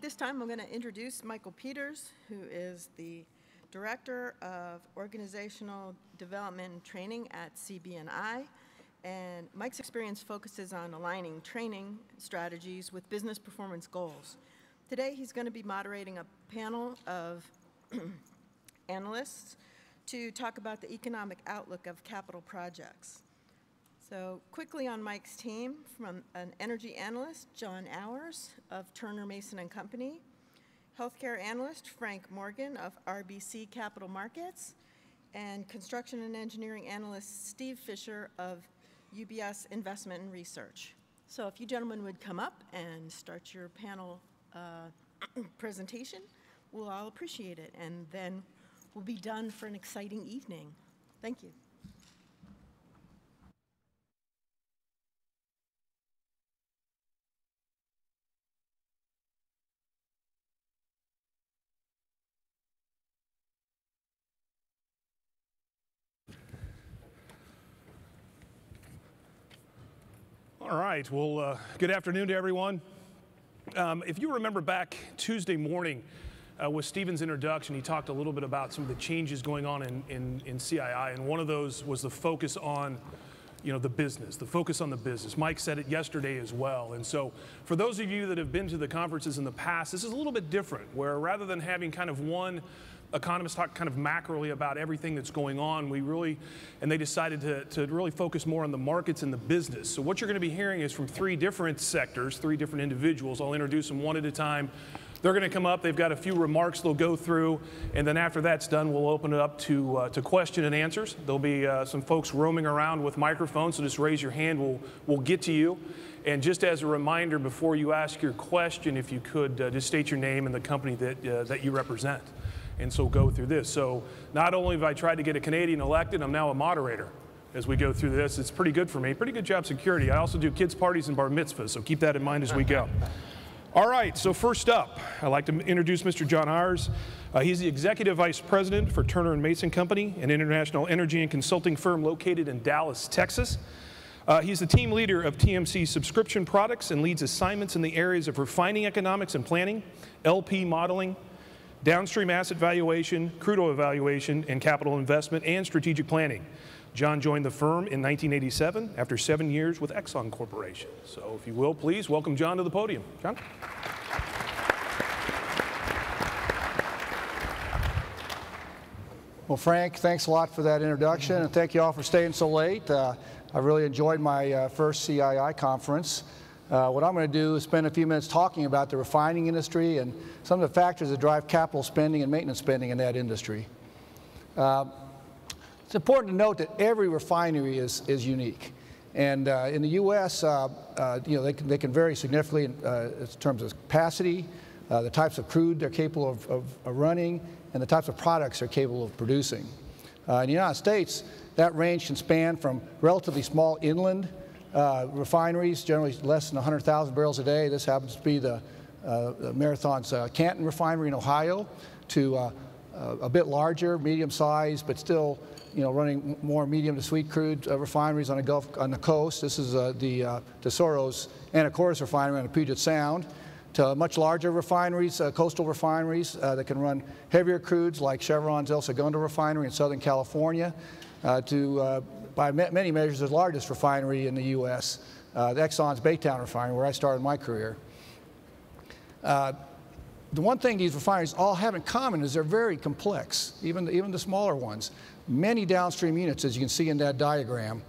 At this time, I'm going to introduce Michael Peters, who is the Director of Organizational Development and Training at CB&I. And Mike's experience focuses on aligning training strategies with business performance goals. Today, he's going to be moderating a panel of analysts to talk about the economic outlook of capital projects. So quickly on Mike's team, from an energy analyst, John Auers of Turner Mason and Company, healthcare analyst, Frank Morgan of RBC Capital Markets, and construction and engineering analyst, Steve Fisher of UBS Investment and Research. So if you gentlemen would come up and start your panel uh, presentation, we'll all appreciate it. And then we'll be done for an exciting evening. Thank you. All right. Well, uh, good afternoon to everyone. Um, if you remember back Tuesday morning uh, with Stephen's introduction, he talked a little bit about some of the changes going on in, in, in CII, and one of those was the focus on you know, the business, the focus on the business. Mike said it yesterday as well. And so for those of you that have been to the conferences in the past, this is a little bit different, where rather than having kind of one economists talk kind of macroly about everything that's going on. We really, and they decided to, to really focus more on the markets and the business. So what you're going to be hearing is from three different sectors, three different individuals. I'll introduce them one at a time. They're going to come up. They've got a few remarks they'll go through, and then after that's done, we'll open it up to uh, to question and answers. There'll be uh, some folks roaming around with microphones, so just raise your hand. We'll we'll get to you. And just as a reminder, before you ask your question, if you could uh, just state your name and the company that uh, that you represent and so go through this. So not only have I tried to get a Canadian elected, I'm now a moderator as we go through this. It's pretty good for me. Pretty good job security. I also do kids' parties and bar mitzvahs, so keep that in mind as we go. All right, so first up, I'd like to introduce Mr. John Auers. Uh, he's the Executive Vice President for Turner & Mason Company, an international energy and consulting firm located in Dallas, Texas. Uh, he's the team leader of TMC subscription products and leads assignments in the areas of refining economics and planning, LP modeling, downstream asset valuation, crude oil valuation, and capital investment and strategic planning. John joined the firm in 1987 after seven years with Exxon Corporation. So if you will, please welcome John to the podium. John? Well, Frank, thanks a lot for that introduction, and thank you all for staying so late. Uh, I really enjoyed my uh, first CII conference. Uh, what I'm going to do is spend a few minutes talking about the refining industry and some of the factors that drive capital spending and maintenance spending in that industry. Uh, it's important to note that every refinery is, is unique. And uh, in the U.S., uh, uh, you know, they can, they can vary significantly in, uh, in terms of capacity, the types of crude they're capable of, of, of, running, and the types of products they're capable of producing. in the United States, that range can span from relatively small inland uh, refineries, generally less than 100,000 barrels a day. This happens to be the, uh, Marathon's uh, Canton refinery in Ohio, to uh, uh, a bit larger, medium size, but still you know, running more medium to sweet crude uh, refineries on the Gulf on the coast. This is the uh, Tesoro's Anacortes refinery on the Puget Sound. To much larger refineries, coastal refineries that can run heavier crudes like Chevron's El Segundo refinery in Southern California. to by many measures the largest refinery in the U.S., uh, the Exxon's Baytown refinery, where I started my career. Uh, the one thing these refineries all have in common is they're very complex, even the, even the smaller ones. Many downstream units, as you can see in that diagram.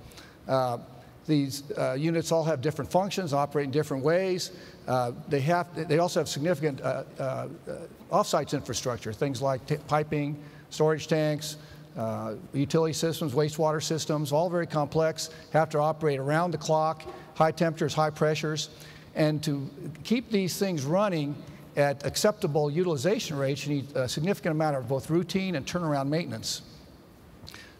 Uh, these uh, units all have different functions, operate in different ways. Uh, they, have, they also have significant uh, uh, off-sites infrastructure, things like piping, storage tanks, uh, utility systems, wastewater systems, all very complex, have to operate around the clock, high temperatures, high pressures. And to keep these things running at acceptable utilization rates, you need a significant amount of both routine and turnaround maintenance.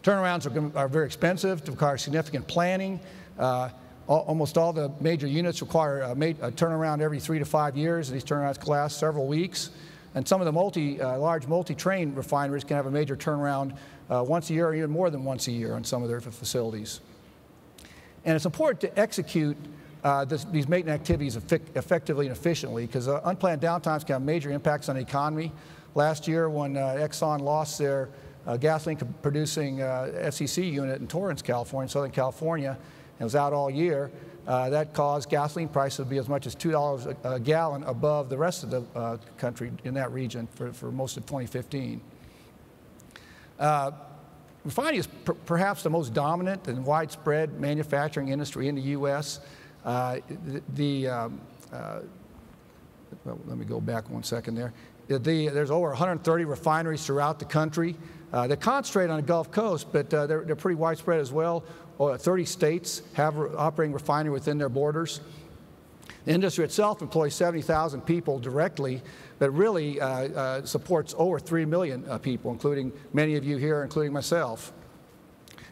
Turnarounds are, are very expensive, require significant planning. Uh, almost all the major units require a, a, turnaround every three to five years, and these turnarounds last several weeks. And some of the multi, uh, large multi-train refineries can have a major turnaround uh, once a year or even more than once a year on some of their facilities. And it's important to execute uh, this, these maintenance activities effectively and efficiently because uh, unplanned downtimes can have major impacts on the economy. Last year, when uh, Exxon lost their uh, gasoline producing uh, FCC unit in Torrance, California, Southern California, and was out all year, uh, that caused gasoline prices to be as much as $2 a, a gallon above the rest of the country in that region for, for most of 2015. Uh, refining is per perhaps the most dominant and widespread manufacturing industry in the U.S. Uh, the, the um, uh, well, let me go back one second there. The, there's over 130 refineries throughout the country. Uh, they concentrate on the Gulf Coast, but uh, they're, they're pretty widespread as well. 30 states have operating refinery within their borders. The industry itself employs 70,000 people directly, but really uh, uh, supports over 3 million uh, people, including many of you here, including myself.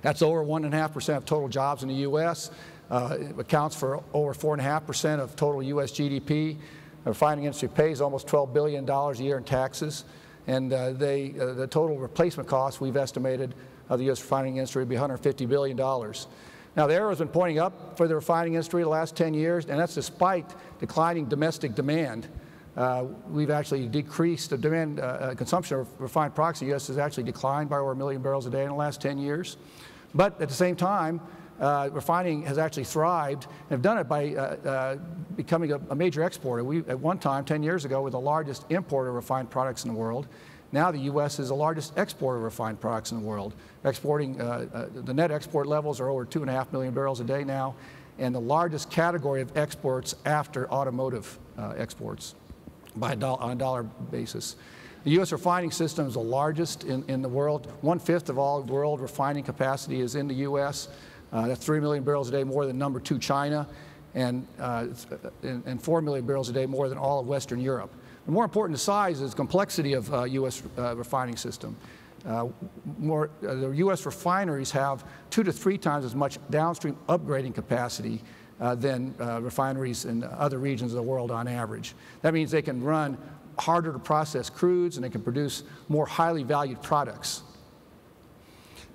That's over 1.5% of total jobs in the U.S., uh, accounts for over 4.5% of total U.S. GDP. The refining industry pays almost $12 billion a year in taxes, and uh, they, uh, the total replacement cost we've estimated of the U.S. refining industry would be $150 billion. Now, the arrow has been pointing up for the refining industry the last 10 years, and that's despite declining domestic demand. Uh, we've actually decreased the demand, uh, uh consumption of refined products in the U.S. has actually declined by over a million barrels a day in the last 10 years. But at the same time, uh, refining has actually thrived and have done it by uh, uh, becoming a, a, major exporter. We, at one time, 10 years ago, were the largest importer of refined products in the world. Now the U.S. is the largest exporter of refined products in the world. Exporting, uh, uh, the net export levels are over two and a half million barrels a day now, and the largest category of exports after automotive exports by a dollar, on a dollar basis. The U.S. refining system is the largest in, in the world. One-fifth of all world refining capacity is in the U.S. Uh, that's 3 million barrels a day more than number two China, and, uh, and, and 4 million barrels a day more than all of Western Europe. More important to size is complexity of uh, U.S. Uh, refining system. Uh, more, uh, the U.S. refineries have two to three times as much downstream upgrading capacity uh, than uh, refineries in other regions of the world on average. That means they can run harder to process crudes and they can produce more highly valued products.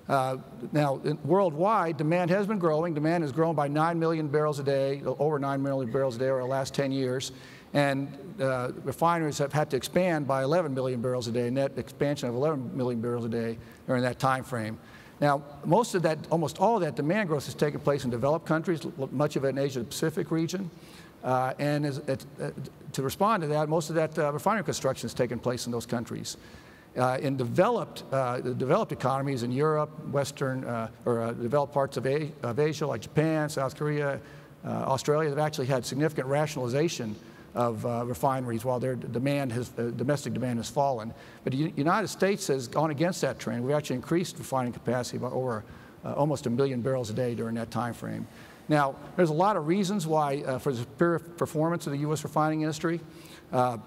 Uh, now, worldwide, demand has been growing. Demand has grown by 9 million barrels a day, over 9 million barrels a day over the last 10 years and uh, refineries have had to expand by 11 million barrels a day, net expansion of 11 million barrels a day during that time frame. Now, most of that, almost all of that demand growth has taken place in developed countries, much of it in Asia Pacific region. Uh, and as, uh, to respond to that, most of that uh, refinery construction has taken place in those countries. Uh, in developed, uh, developed economies in Europe, Western, or developed parts of, of Asia, like Japan, South Korea, Australia, they've actually had significant rationalization of uh, refineries while their demand has, uh, domestic demand has fallen. But the United States has gone against that trend. We've actually increased refining capacity by over uh, almost a million barrels a day during that time frame. Now, there's a lot of reasons why uh, for the superior performance of the U.S. refining industry. Uh,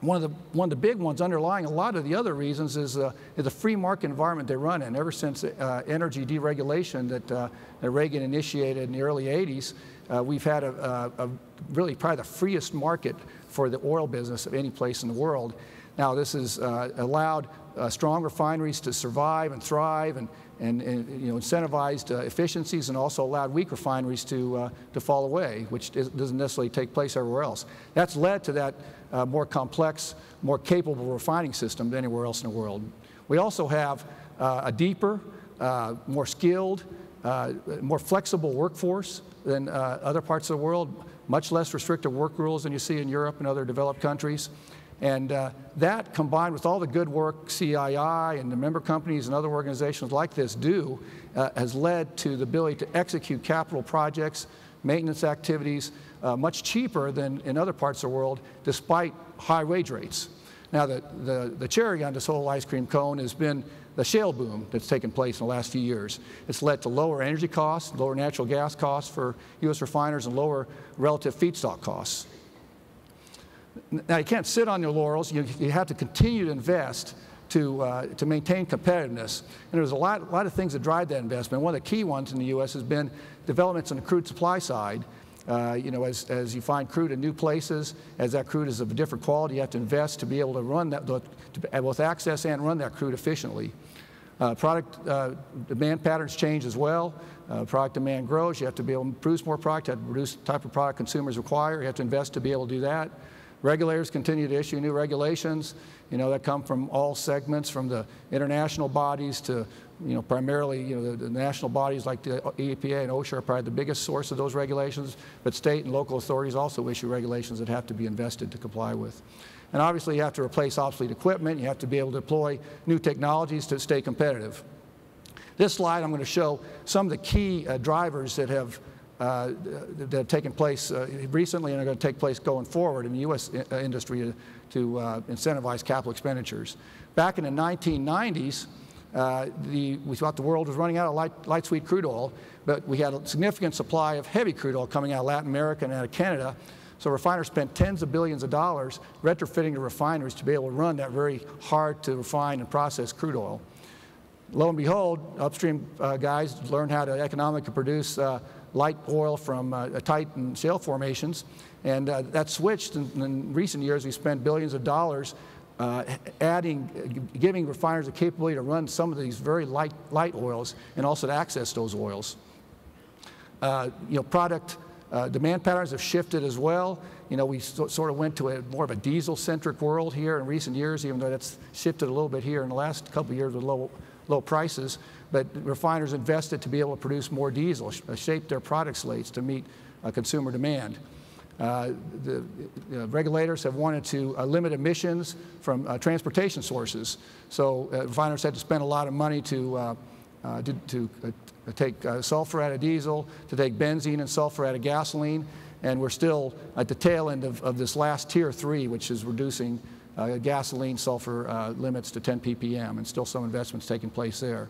one of, the, one of the big ones underlying a lot of the other reasons is, uh, is the free market environment they run in. Ever since energy deregulation that, that Reagan initiated in the early 80s, uh, we've had a, a, a, really probably the freest market for the oil business of any place in the world. Now, this has uh, allowed uh, strong refineries to survive and thrive and, and, and you know, incentivized uh, efficiencies and also allowed weak refineries to, uh, to fall away, which is, doesn't necessarily take place everywhere else. That's led to that uh, more complex, more capable refining system than anywhere else in the world. We also have a deeper, more skilled, more flexible workforce than uh, other parts of the world, much less restrictive work rules than you see in Europe and other developed countries. And uh, that combined with all the good work CII and the member companies and other organizations like this do uh, has led to the ability to execute capital projects, maintenance activities uh, much cheaper than in other parts of the world despite high wage rates. Now the, the, the cherry on this whole ice cream cone has been the shale boom that's taken place in the last few years. It's led to lower energy costs, lower natural gas costs for U.S. refiners, and lower relative feedstock costs. Now, you can't sit on your laurels. You, you have to continue to invest to, uh, to maintain competitiveness. And there's a lot, a lot of things that drive that investment. One of the key ones in the U.S. has been developments on the crude supply side. Uh, you know, as, as you find crude in new places, as that crude is of a different quality, you have to invest to be able to run that, to both access and run that crude efficiently. Uh, product uh, demand patterns change as well. Uh, product demand grows. You have to be able to produce more product, you have to produce the type of product consumers require. You have to invest to be able to do that. Regulators continue to issue new regulations, you know, that come from all segments, from the international bodies to, you know, primarily, you know, the, the national bodies like the EPA and OSHA are probably the biggest source of those regulations, but state and local authorities also issue regulations that have to be invested to comply with. And obviously, you have to replace obsolete equipment. You have to be able to deploy new technologies to stay competitive. This slide, I'm going to show some of the key uh, drivers that have uh, that have taken place uh, recently and are going to take place going forward in the U.S. Uh, industry to, to uh, incentivize capital expenditures. Back in the 1990s, uh, the, we thought the world was running out of light, light sweet crude oil, but we had a significant supply of heavy crude oil coming out of Latin America and out of Canada. So refiners spent tens of billions of dollars retrofitting the refineries to be able to run that very hard to refine and process crude oil. Lo and behold, upstream uh, guys learned how to economically produce uh, light oil from uh, tight and shale formations. And uh, that switched. In, in, recent years, we spent billions of dollars uh, adding, giving refiners the capability to run some of these very light, light oils and also to access those oils. Uh, you know, product uh, demand patterns have shifted as well. You know, we so, sort of went to a more of a diesel-centric world here in recent years, even though that's shifted a little bit here in the last couple of years with low, low prices but refiners invested to be able to produce more diesel, sh shape their product slates to meet uh, consumer demand. Uh, the uh, regulators have wanted to uh, limit emissions from uh, transportation sources. So refiners had to spend a lot of money to, to, to take sulfur out of diesel, to take benzene and sulfur out of gasoline, and we're still at the tail end of, of this last tier three, which is reducing gasoline sulfur limits to 10 ppm, and still some investments taking place there.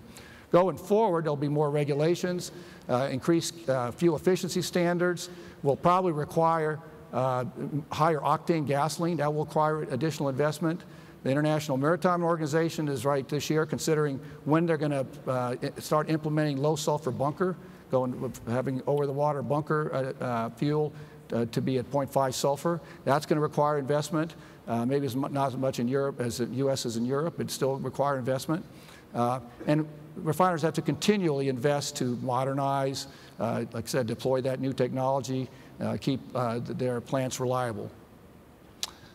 Going forward, there'll be more regulations, uh, increased uh, fuel efficiency standards. Will probably require uh, higher octane gasoline. That will require additional investment. The International Maritime Organization is right this year considering when they're going to uh, start implementing low sulfur bunker, going having over the water bunker uh, uh, fuel to be at 0.5 sulfur. That's going to require investment. maybe it's not as much in Europe as the U.S. is in Europe, but still require investment. And refiners have to continually invest to modernize, uh, like I said, deploy that new technology, uh, keep uh, their plants reliable.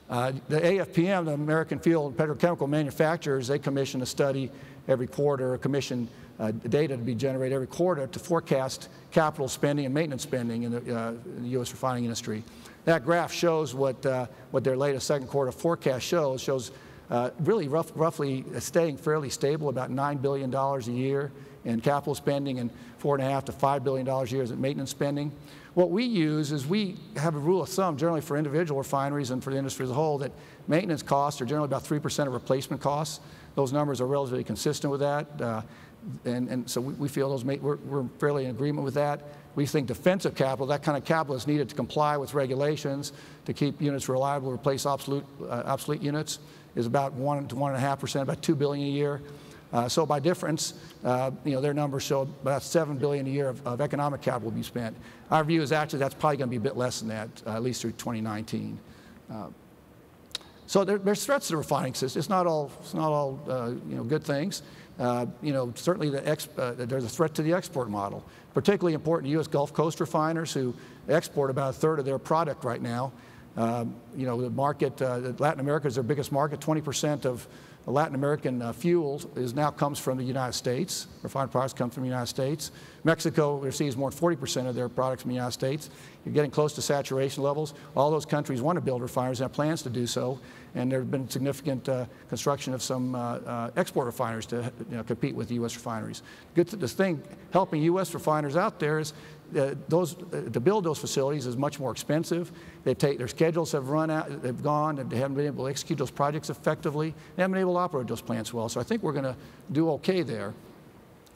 Uh, the AFPM, the American Fuel and Petrochemical Manufacturers, they commission a study every quarter, commission uh, data to be generated every quarter to forecast capital spending and maintenance spending in the, uh, in the U.S. refining industry. That graph shows what, what their latest second quarter forecast shows, shows uh, really rough, roughly staying fairly stable, about $9 billion a year in capital spending and four and a half to $5 billion a year in maintenance spending. What we use is we have a rule of thumb generally for individual refineries and for the industry as a whole that maintenance costs are generally about 3% of replacement costs. Those numbers are relatively consistent with that. Uh, and, and, so we, we feel those we're, we're, fairly in agreement with that. We think defensive capital, that kind of capital is needed to comply with regulations to keep units reliable, replace obsolete, uh, obsolete units is about one to one and a half percent, about two billion a year. Uh, so by difference, uh, you know, their numbers show about seven billion a year of, of, economic capital will be spent. Our view is actually that's probably going to be a bit less than that, uh, at least through 2019. Uh, so there, there's threats to the refining system. It's not all, it's not all uh, you know, good things. Uh, you know, certainly the there's a threat to the export model, particularly important to U.S. Gulf Coast refiners who export about a third of their product right now. Um, you know, the market, uh, Latin America is their biggest market. 20% of Latin American uh, fuel is now comes from the United States. Refined products come from the United States. Mexico receives more than 40% of their products from the United States. You're getting close to saturation levels. All those countries want to build refineries and have plans to do so. And there have been significant uh, construction of some uh, uh, export refineries to you know, compete with U.S. refineries. Good the thing helping U.S. refiners out there is uh, those, uh, to build those facilities is much more expensive. They take, their schedules have run out, they've gone, and they haven't been able to execute those projects effectively. They haven't been able to operate those plants well. So I think we're going to do okay there.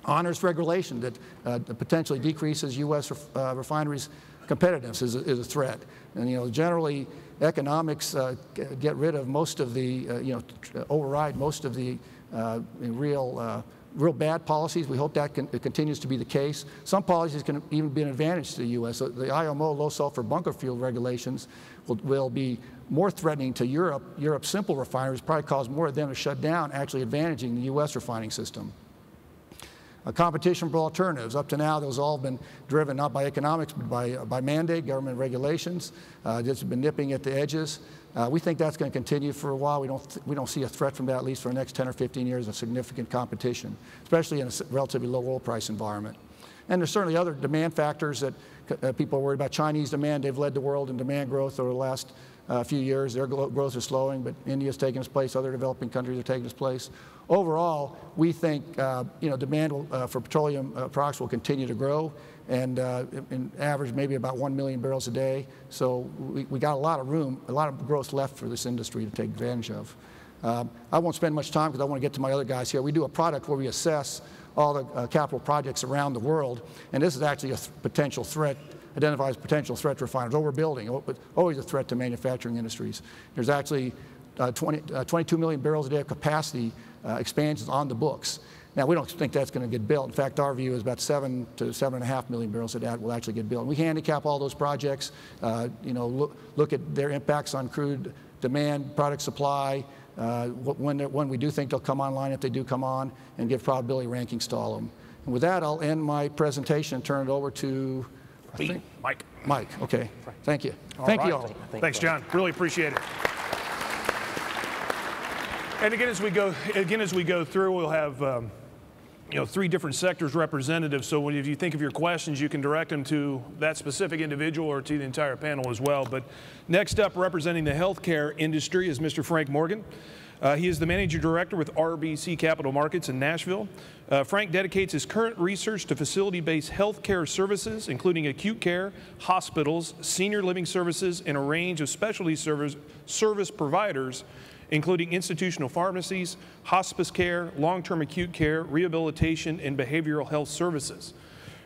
Honors regulation that uh, potentially decreases U.S. Ref, uh, refineries' competitiveness is a, is a, threat. And you know, generally, economics uh, get rid of most of the, uh, you know, override most of the real real bad policies. We hope that continues to be the case. Some policies can even be an advantage to the U.S. So the IMO low sulfur bunker fuel regulations will, will, be more threatening to Europe. Europe's simple refineries probably cause more of them to shut down, actually advantaging the U.S. refining system. Uh, competition for alternatives. Up to now, those all have been driven not by economics, but by, by mandate, government regulations. Uh, just been nipping at the edges. Uh, we think that's going to continue for a while. We don't, we don't see a threat from that, at least for the next 10 or 15 years, of significant competition, especially in a relatively low oil price environment. And there's certainly other demand factors that uh, people are worried about. Chinese demand, they've led the world in demand growth over the last uh, few years. Their growth is slowing, but India's taking its place. Other developing countries are taking its place. Overall, we think uh, you know, demand will, uh, for petroleum uh, products will continue to grow and uh, in average maybe about 1 million barrels a day. So we, we got a lot of room, a lot of growth left for this industry to take advantage of. Um, I won't spend much time because I want to get to my other guys here. We do a product where we assess all the uh, capital projects around the world, and this is actually a th potential threat identifies potential threat to refiners. Overbuilding, always a threat to manufacturing industries. There's actually uh, 20, uh, 22 million barrels a day of capacity uh, expansions on the books. Now, we don't think that's going to get built. In fact, our view is about seven to seven and a half million barrels a day will actually get built. And we handicap all those projects, uh, you know, look, look at their impacts on crude demand, product supply, uh, when, when we do think they'll come online, if they do come on, and give probability rankings to all of them. And with that, I'll end my presentation and turn it over to me, Mike. Mike, okay. Thank you. All Thank right. you all. Thanks, John. Really appreciate it. And again, as we go, again as we go through, we'll have um, you know three different sectors representatives. So if you think of your questions, you can direct them to that specific individual or to the entire panel as well. But next up, representing the healthcare industry, is Mr. Frank Morgan. Uh, he is the manager director with RBC Capital Markets in Nashville. Uh, Frank dedicates his current research to facility-based healthcare services, including acute care, hospitals, senior living services, and a range of specialty service, service providers, including institutional pharmacies, hospice care, long-term acute care, rehabilitation, and behavioral health services.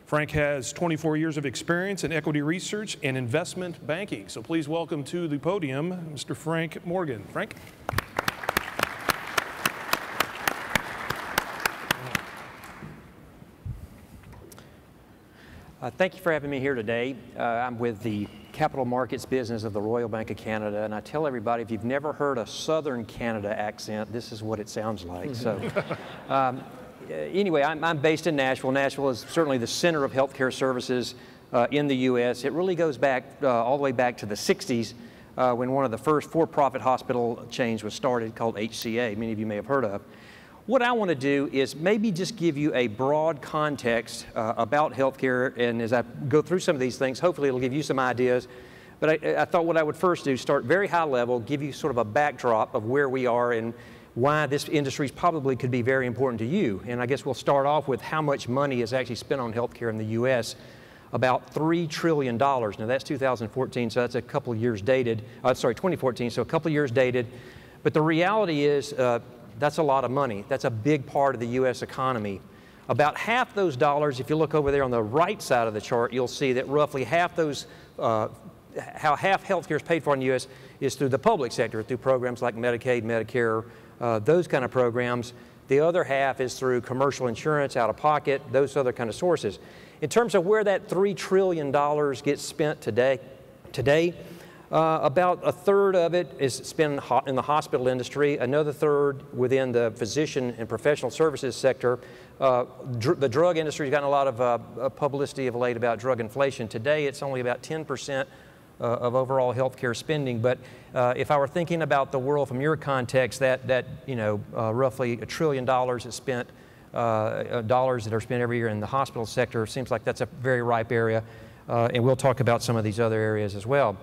Frank has 24 years of experience in equity research and investment banking. So please welcome to the podium Mr. Frank Morgan. Frank? Uh, thank you for having me here today. Uh, I'm with the capital markets business of the Royal Bank of Canada, and I tell everybody if you've never heard a Southern Canada accent, this is what it sounds like. So, um, uh, anyway, I'm, I'm, based in Nashville. Nashville is certainly the center of healthcare services uh, in the U.S. It really goes back uh, all the way back to the 60s uh, when one of the first for-profit hospital chains was started called HCA. Many of you may have heard of. What I want to do is maybe just give you a broad context uh, about healthcare, and as I go through some of these things, hopefully it'll give you some ideas. But I, I, thought what I would first do, start very high level, give you sort of a backdrop of where we are and why this industry probably could be very important to you. And I guess we'll start off with how much money is actually spent on healthcare in the U.S. About $3 trillion. Now that's 2014, so that's a couple years dated. Uh, sorry, 2014, so a couple years dated. But the reality is, uh, that's a lot of money. That's a big part of the U.S. economy. About half those dollars, if you look over there on the right side of the chart, you'll see that roughly half those, uh, how half healthcare is paid for in the U.S. is through the public sector, through programs like Medicaid, Medicare, uh, those kind of programs. The other half is through commercial insurance, out of pocket, those other kind of sources. In terms of where that $3 trillion gets spent today, today uh, about a third of it is spent in the hospital industry, another third within the physician and professional services sector. Uh, dr the drug industry has gotten a lot of uh, uh, publicity of late about drug inflation. Today, it's only about 10% uh, of overall healthcare spending. But uh, if I were thinking about the world from your context, that, that you know, roughly a trillion dollars is spent, dollars that are spent every year in the hospital sector, seems like that's a very ripe area. and we'll talk about some of these other areas as well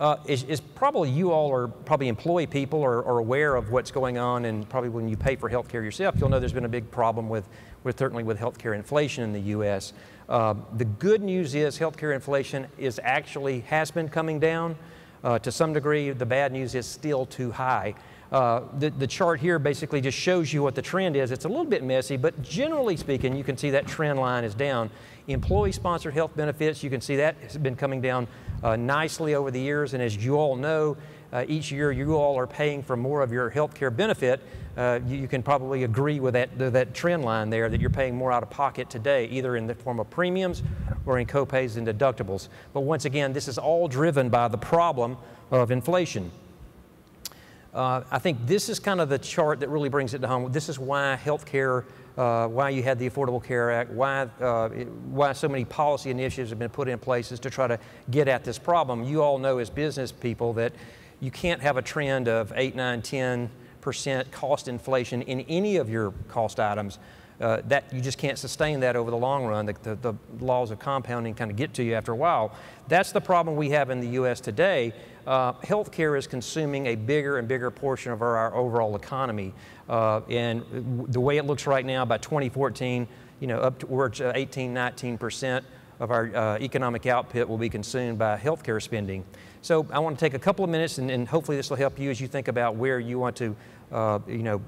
uh, is, is, probably you all are probably employee people or are aware of what's going on and probably when you pay for healthcare yourself, you'll know there's been a big problem with, with certainly with healthcare inflation in the U.S. Uh, the good news is healthcare inflation is actually has been coming down. Uh, to some degree, the bad news is still too high. Uh, the, the, chart here basically just shows you what the trend is. It's a little bit messy, but generally speaking, you can see that trend line is down. Employee-sponsored health benefits, you can see that has been coming down uh, nicely over the years. And as you all know, uh, each year you all are paying for more of your health care benefit. Uh, you, you, can probably agree with that, that trend line there that you're paying more out of pocket today, either in the form of premiums or in copays and deductibles. But once again, this is all driven by the problem of inflation. Uh, I think this is kind of the chart that really brings it to home. This is why healthcare uh, why you had the Affordable Care Act, why, uh, it, why so many policy initiatives have been put in place is to try to get at this problem. You all know as business people that you can't have a trend of 8, 9, 10 percent cost inflation in any of your cost items. Uh, that you just can't sustain that over the long run. The, the, the, laws of compounding kind of get to you after a while. That's the problem we have in the U.S. today. Uh, healthcare is consuming a bigger and bigger portion of our, our overall economy. Uh, and the way it looks right now, by 2014, you know, up towards 18, 19 percent of our uh, economic output will be consumed by healthcare spending. So I want to take a couple of minutes, and, and hopefully this will help you as you think about where you want to, uh, you know,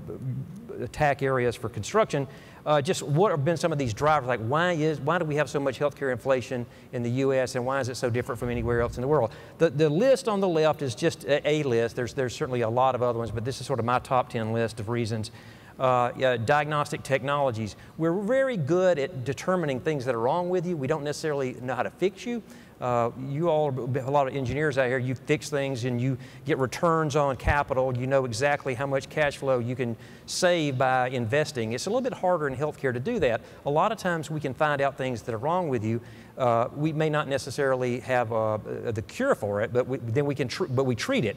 attack areas for construction. Uh, just what have been some of these drivers? Like why is why do we have so much healthcare inflation in the U.S. and why is it so different from anywhere else in the world? The the list on the left is just a, list. There's there's certainly a lot of other ones, but this is sort of my top 10 list of reasons. Uh, yeah, diagnostic technologies. We're very good at determining things that are wrong with you. We don't necessarily know how to fix you. Uh, you all, a lot of engineers out here, you fix things and you get returns on capital. You know exactly how much cash flow you can save by investing. It's a little bit harder in healthcare to do that. A lot of times we can find out things that are wrong with you. Uh, we may not necessarily have uh, the cure for it, but we, then we can, but we treat it.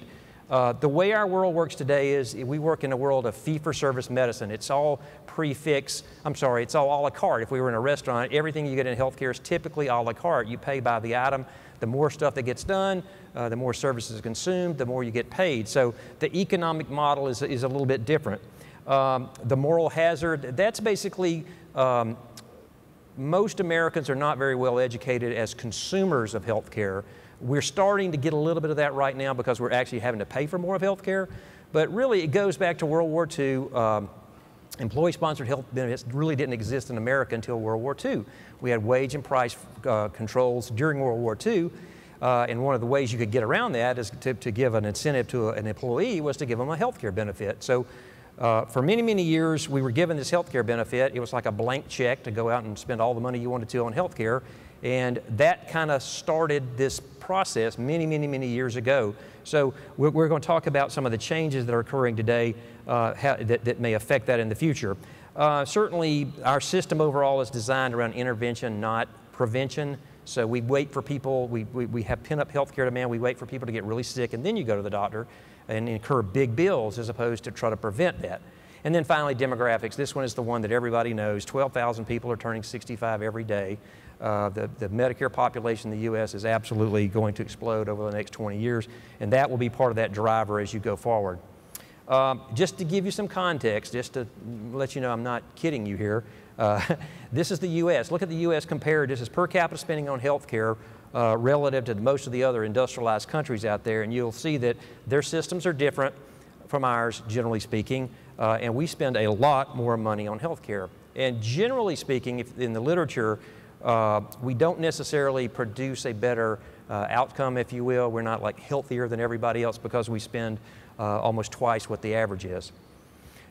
Uh, the way our world works today is we work in a world of fee-for-service medicine. It's all prefix, I'm sorry, it's all a la carte. If we were in a restaurant, everything you get in healthcare is typically a la carte. You pay by the item. The more stuff that gets done, uh, the more services consumed, the more you get paid. So the economic model is, is a little bit different. Um, the moral hazard, that's basically um, most Americans are not very well educated as consumers of healthcare. We're starting to get a little bit of that right now because we're actually having to pay for more of health care. But really, it goes back to World War II. Um, employee sponsored health benefits really didn't exist in America until World War II. We had wage and price uh, controls during World War II. Uh, and one of the ways you could get around that is to, to give an incentive to a, an employee was to give them a health care benefit. So uh, for many, many years, we were given this health care benefit. It was like a blank check to go out and spend all the money you wanted to on health care. And that kind of started this process many, many, many years ago. So we're, we're, going to talk about some of the changes that are occurring today uh, how, that, that, may affect that in the future. Uh, certainly, our system overall is designed around intervention, not prevention. So we wait for people, we, we, we have pent up healthcare demand, we wait for people to get really sick, and then you go to the doctor and incur big bills as opposed to try to prevent that. And then finally, demographics. This one is the one that everybody knows. 12,000 people are turning 65 every day. Uh, the, the Medicare population in the U.S. is absolutely going to explode over the next 20 years, and that will be part of that driver as you go forward. Um, just to give you some context, just to let you know I'm not kidding you here, uh, this is the U.S. Look at the U.S. compared. This is per capita spending on health care uh, relative to most of the other industrialized countries out there, and you'll see that their systems are different from ours, generally speaking, uh, and we spend a lot more money on health care. And generally speaking, if, in the literature, uh, we don't necessarily produce a better uh, outcome, if you will. We're not like healthier than everybody else because we spend uh, almost twice what the average is.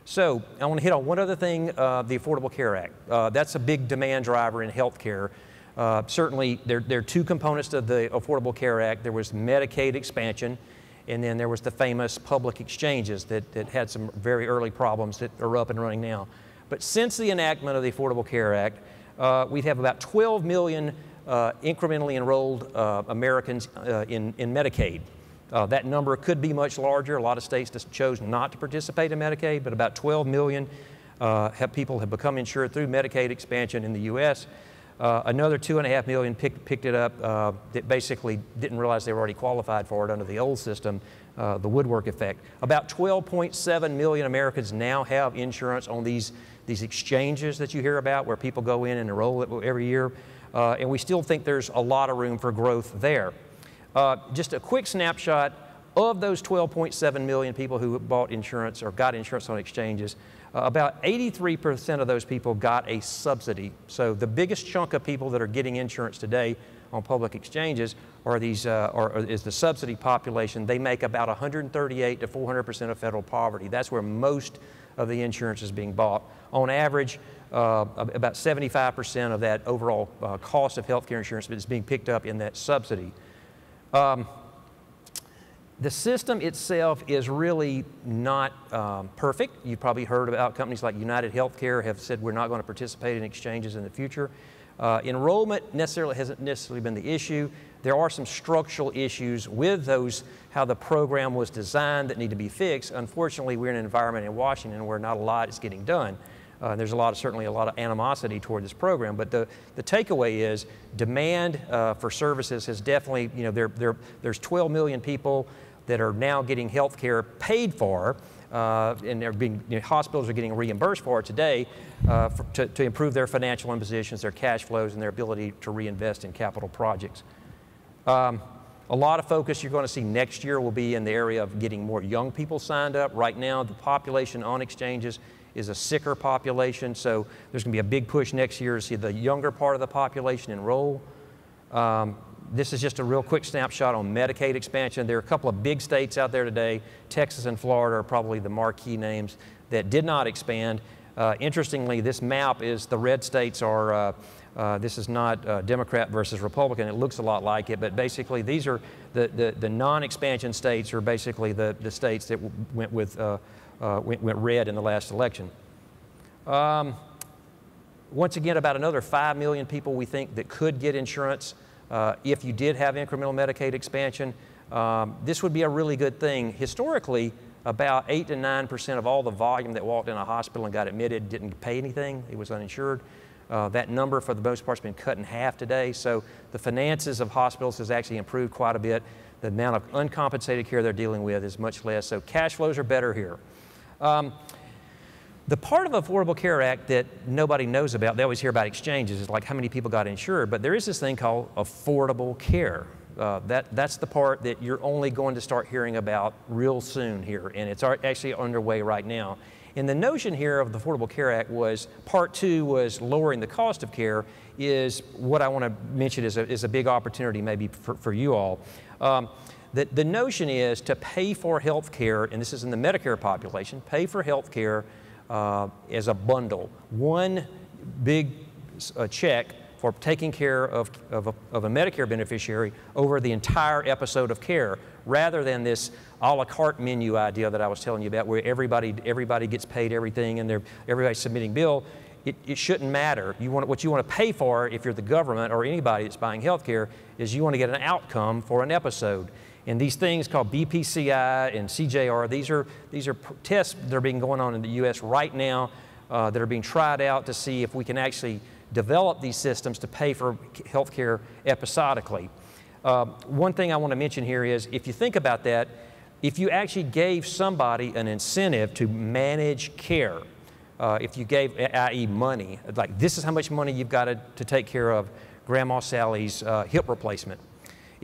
So I want to hit on one other thing, uh, the Affordable Care Act. Uh, that's a big demand driver in healthcare. Uh, certainly, there, there are two components to the Affordable Care Act. There was Medicaid expansion, and then there was the famous public exchanges that, that had some very early problems that are up and running now. But since the enactment of the Affordable Care Act, uh, we have about 12 million uh, incrementally enrolled uh, Americans uh, in, in Medicaid. Uh, that number could be much larger. A lot of states just chose not to participate in Medicaid, but about 12 million uh, have people have become insured through Medicaid expansion in the U.S. another two and a half million picked, picked it up that basically didn't realize they were already qualified for it under the old system, the woodwork effect. About 12.7 million Americans now have insurance on these these exchanges that you hear about where people go in and enroll every year. Uh, and we still think there's a lot of room for growth there. Uh, just a quick snapshot of those 12.7 million people who bought insurance or got insurance on exchanges, uh, about 83% of those people got a subsidy. So the biggest chunk of people that are getting insurance today on public exchanges are these, uh, are, is the subsidy population. They make about 138 to 400% of federal poverty. That's where most of the insurance is being bought. On average, uh, about 75% of that overall uh, cost of healthcare insurance is being picked up in that subsidy. Um, The system itself is really not um, perfect. You've probably heard about companies like United Healthcare have said we're not going to participate in exchanges in the future. Uh, enrollment necessarily hasn't necessarily been the issue. There are some structural issues with those, how the program was designed that need to be fixed. Unfortunately, we're in an environment in Washington where not a lot is getting done. Uh, there's a lot of, certainly a lot of animosity toward this program, but the, the takeaway is demand uh, for services has definitely, you know, there, there, there's 12 million people that are now getting health care paid for, uh, and they're being, you know, hospitals are getting reimbursed for it today uh, for, to, to, improve their financial impositions, their cash flows, and their ability to reinvest in capital projects. Um, a lot of focus you're going to see next year will be in the area of getting more young people signed up. Right now, the population on exchanges is a sicker population, so there's going to be a big push next year to see the younger part of the population enroll. Um, this is just a real quick snapshot on Medicaid expansion. There are a couple of big states out there today. Texas and Florida are probably the marquee names that did not expand. Uh, interestingly, this map is the red states are, uh, uh, this is not uh, Democrat versus Republican. It looks a lot like it, but basically these are the, the, the non-expansion states are basically the, the states that went with uh, uh, went, went, red in the last election. Um, once again, about another 5 million people we think that could get insurance uh, if you did have incremental Medicaid expansion. Um, this would be a really good thing. Historically, about 8 to 9% of all the volume that walked in a hospital and got admitted didn't pay anything, it was uninsured. Uh, that number, for the most part, has been cut in half today. So the finances of hospitals has actually improved quite a bit. The amount of uncompensated care they're dealing with is much less. So cash flows are better here. Um, the part of Affordable Care Act that nobody knows about, they always hear about exchanges, is like how many people got insured, but there is this thing called affordable care. Uh, that, that's the part that you're only going to start hearing about real soon here, and it's actually underway right now. And the notion here of the Affordable Care Act was part two was lowering the cost of care, is what I want to mention is a, is a big opportunity maybe for, for you all. Um, the, the notion is to pay for health care, and this is in the Medicare population, pay for health care uh, as a bundle. One big uh, check for taking care of, of a, of, a, Medicare beneficiary over the entire episode of care, rather than this a la carte menu idea that I was telling you about, where everybody, everybody gets paid everything and everybody's submitting bill. It, it, shouldn't matter. You want, what you want to pay for if you're the government or anybody that's buying health care is you want to get an outcome for an episode. And these things called BPCI and CJR, these are, these are tests that are being going on in the U.S. right now uh, that are being tried out to see if we can actually develop these systems to pay for healthcare episodically. Uh, one thing I want to mention here is if you think about that, if you actually gave somebody an incentive to manage care, uh, if you gave, i.e., money, like this is how much money you've got to, to take care of Grandma Sally's uh, hip replacement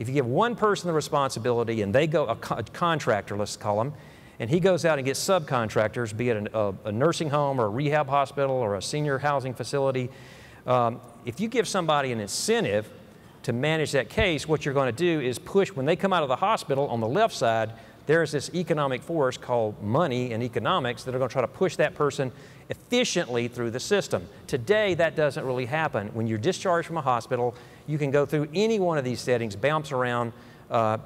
if you give one person the responsibility and they go, a, co a contractor, let's call him, and he goes out and gets subcontractors, be it a, a nursing home or a rehab hospital or a senior housing facility, um, if you give somebody an incentive to manage that case, what you're going to do is push, when they come out of the hospital on the left side, there's this economic force called money and economics that are going to try to push that person efficiently through the system. Today, that doesn't really happen. When you're discharged from a hospital, you can go through any one of these settings, bounce around uh,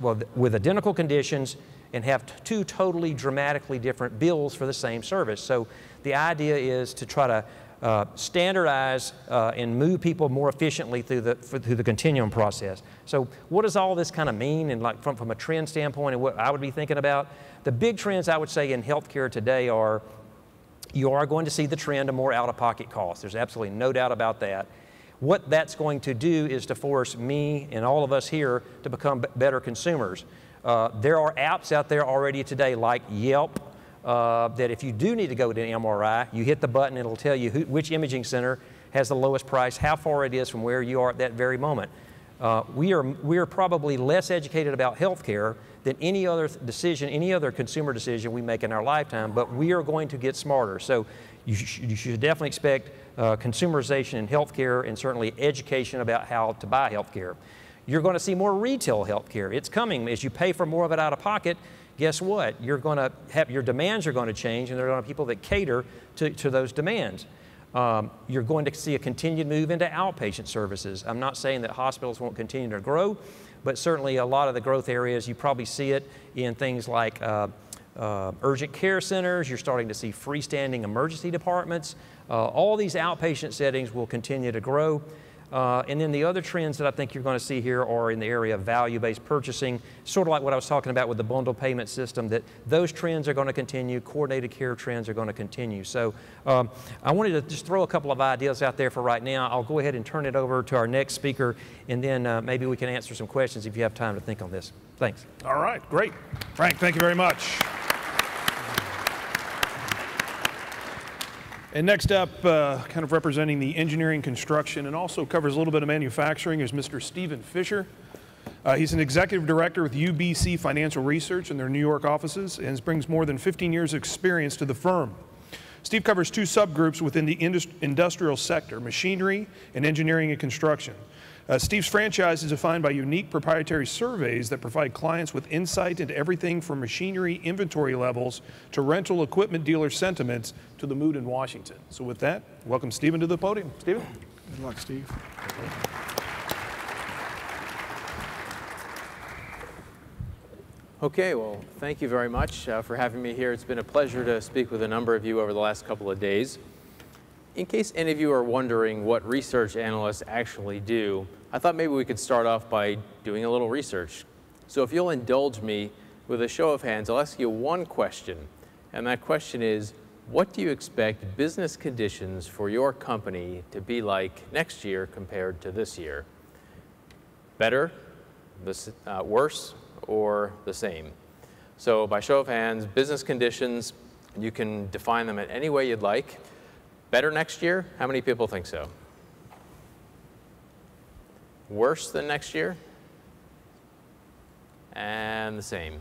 well, with identical conditions, and have two totally dramatically different bills for the same service. So the idea is to try to uh, standardize uh, and move people more efficiently through the, through the continuum process. So what does all this kind of mean and like from, from a trend standpoint and what I would be thinking about? The big trends I would say in healthcare today are you are going to see the trend of more out-of-pocket costs. There's absolutely no doubt about that. What that's going to do is to force me and all of us here to become better consumers. Uh, there are apps out there already today like Yelp uh, that if you do need to go to an MRI, you hit the button, it'll tell you who, which imaging center has the lowest price, how far it is from where you are at that very moment. Uh, we, are, we are probably less educated about healthcare than any other decision, any other consumer decision we make in our lifetime, but we are going to get smarter. So you, sh you should definitely expect uh, consumerization in healthcare and certainly education about how to buy healthcare. You're going to see more retail healthcare. It's coming. As you pay for more of it out of pocket, guess what? You're going to have your demands are going to change, and there are going to be people that cater to, to those demands. Um, you're going to see a continued move into outpatient services. I'm not saying that hospitals won't continue to grow, but certainly a lot of the growth areas, you probably see it in things like uh, uh, urgent care centers, you're starting to see freestanding emergency departments. Uh, all these outpatient settings will continue to grow. Uh, and then the other trends that I think you're going to see here are in the area of value-based purchasing, sort of like what I was talking about with the bundle payment system, that those trends are going to continue, coordinated care trends are going to continue. So um, I wanted to just throw a couple of ideas out there for right now. I'll go ahead and turn it over to our next speaker, and then uh, maybe we can answer some questions if you have time to think on this. Thanks. All right, great. Frank, thank you very much. And next up, uh, kind of representing the engineering construction and also covers a little bit of manufacturing, is Mr. Steven Fisher. Uh, he's an executive director with UBS Financial Research in their New York offices and brings more than 15 years of experience to the firm. Steve covers two subgroups within the industri industrial sector, machinery and engineering and construction. Uh, Steve's franchise is defined by unique proprietary surveys that provide clients with insight into everything from machinery inventory levels to rental equipment dealer sentiments to the mood in Washington. So with that, welcome Steven to the podium. Steven? Good luck, Steve. Okay, well, thank you very much uh, for having me here. It's been a pleasure to speak with a number of you over the last couple of days. In case any of you are wondering what research analysts actually do, I thought maybe we could start off by doing a little research. So if you'll indulge me with a show of hands, I'll ask you one question. And that question is, what do you expect business conditions for your company to be like next year compared to this year? Better, this, uh, worse, or the same? So by show of hands, business conditions, you can define them in any way you'd like. Better next year? How many people think so? Worse than next year? And the same.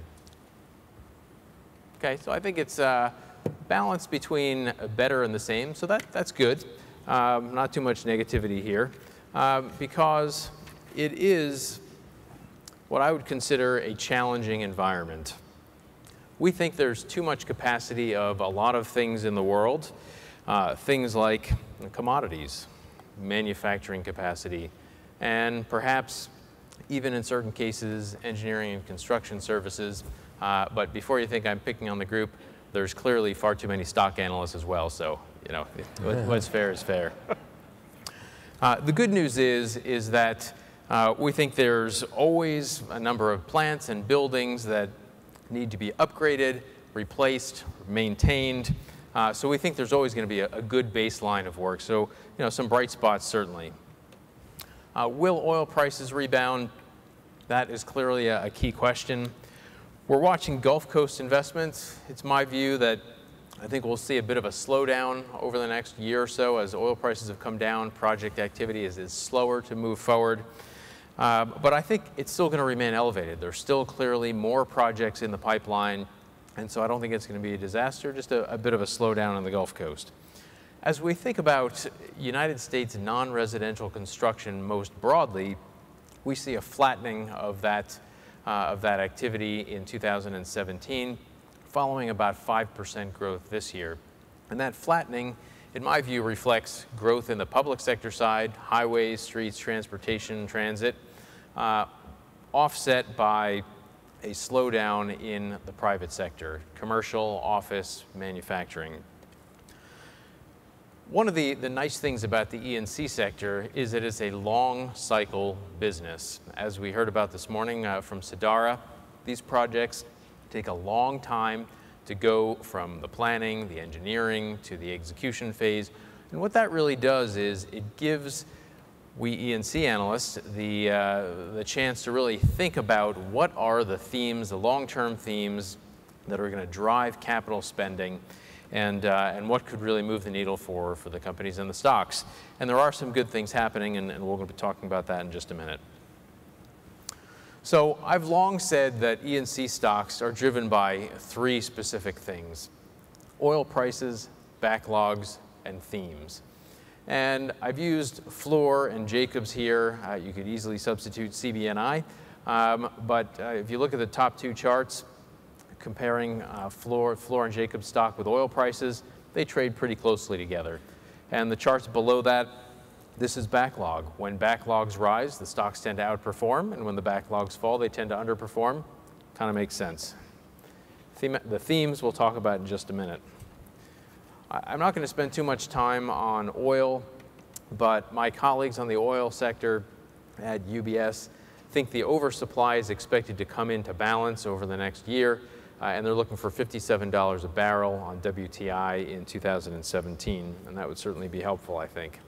Okay, so I think it's a balance between better and the same, so that, that's good. Um, not too much negativity here, um, because it is what I would consider a challenging environment. We think there's too much capacity of a lot of things in the world, uh, things like commodities, manufacturing capacity, and perhaps even in certain cases, engineering and construction services. Uh, but before you think I'm picking on the group, there's clearly far too many stock analysts as well. So, you know, what's fair is fair. Uh, the good news is, is that uh, we think there's always a number of plants and buildings that need to be upgraded, replaced, maintained. Uh, so we think there's always going to be a, a, good baseline of work. So, you know, some bright spots certainly. Uh, will oil prices rebound? That is clearly a, a, key question. We're watching Gulf Coast investments. It's my view that I think we'll see a bit of a slowdown over the next year or so as oil prices have come down. Project activity is, is slower to move forward. Uh, but I think it's still going to remain elevated. There's still clearly more projects in the pipeline, and so I don't think it's going to be a disaster, just a, a bit of a slowdown on the Gulf Coast. As we think about United States non-residential construction most broadly, we see a flattening of that, uh, of that activity in 2017, following about 5% growth this year. And that flattening in my view, reflects growth in the public sector side, highways, streets, transportation, transit, uh, offset by a slowdown in the private sector, commercial, office, manufacturing. One of the, the nice things about the E&C sector is that it's a long cycle business. As we heard about this morning uh, from Sadara, these projects take a long time to go from the planning, the engineering, to the execution phase. And what that really does is it gives we E&C analysts the, uh, the chance to really think about what are the themes, the long-term themes that are going to drive capital spending and, uh, and what could really move the needle for, for the companies and the stocks. And there are some good things happening, and, and we're going to be talking about that in just a minute. So I've long said that E&C stocks are driven by three specific things, oil prices, backlogs, and themes. And I've used Fluor and Jacobs here. Uh, you could easily substitute CB&I. Um, but uh, if you look at the top two charts, comparing uh, Fluor, Fluor and Jacobs stock with oil prices, they trade pretty closely together. And the charts below that this is backlog. When backlogs rise, the stocks tend to outperform, and when the backlogs fall, they tend to underperform. Kind of makes sense. Theme, the themes we'll talk about in just a minute. I, am not going to spend too much time on oil, but my colleagues on the oil sector at UBS think the oversupply is expected to come into balance over the next year, uh, and they're looking for $57 a barrel on WTI in 2017, and that would certainly be helpful, I think.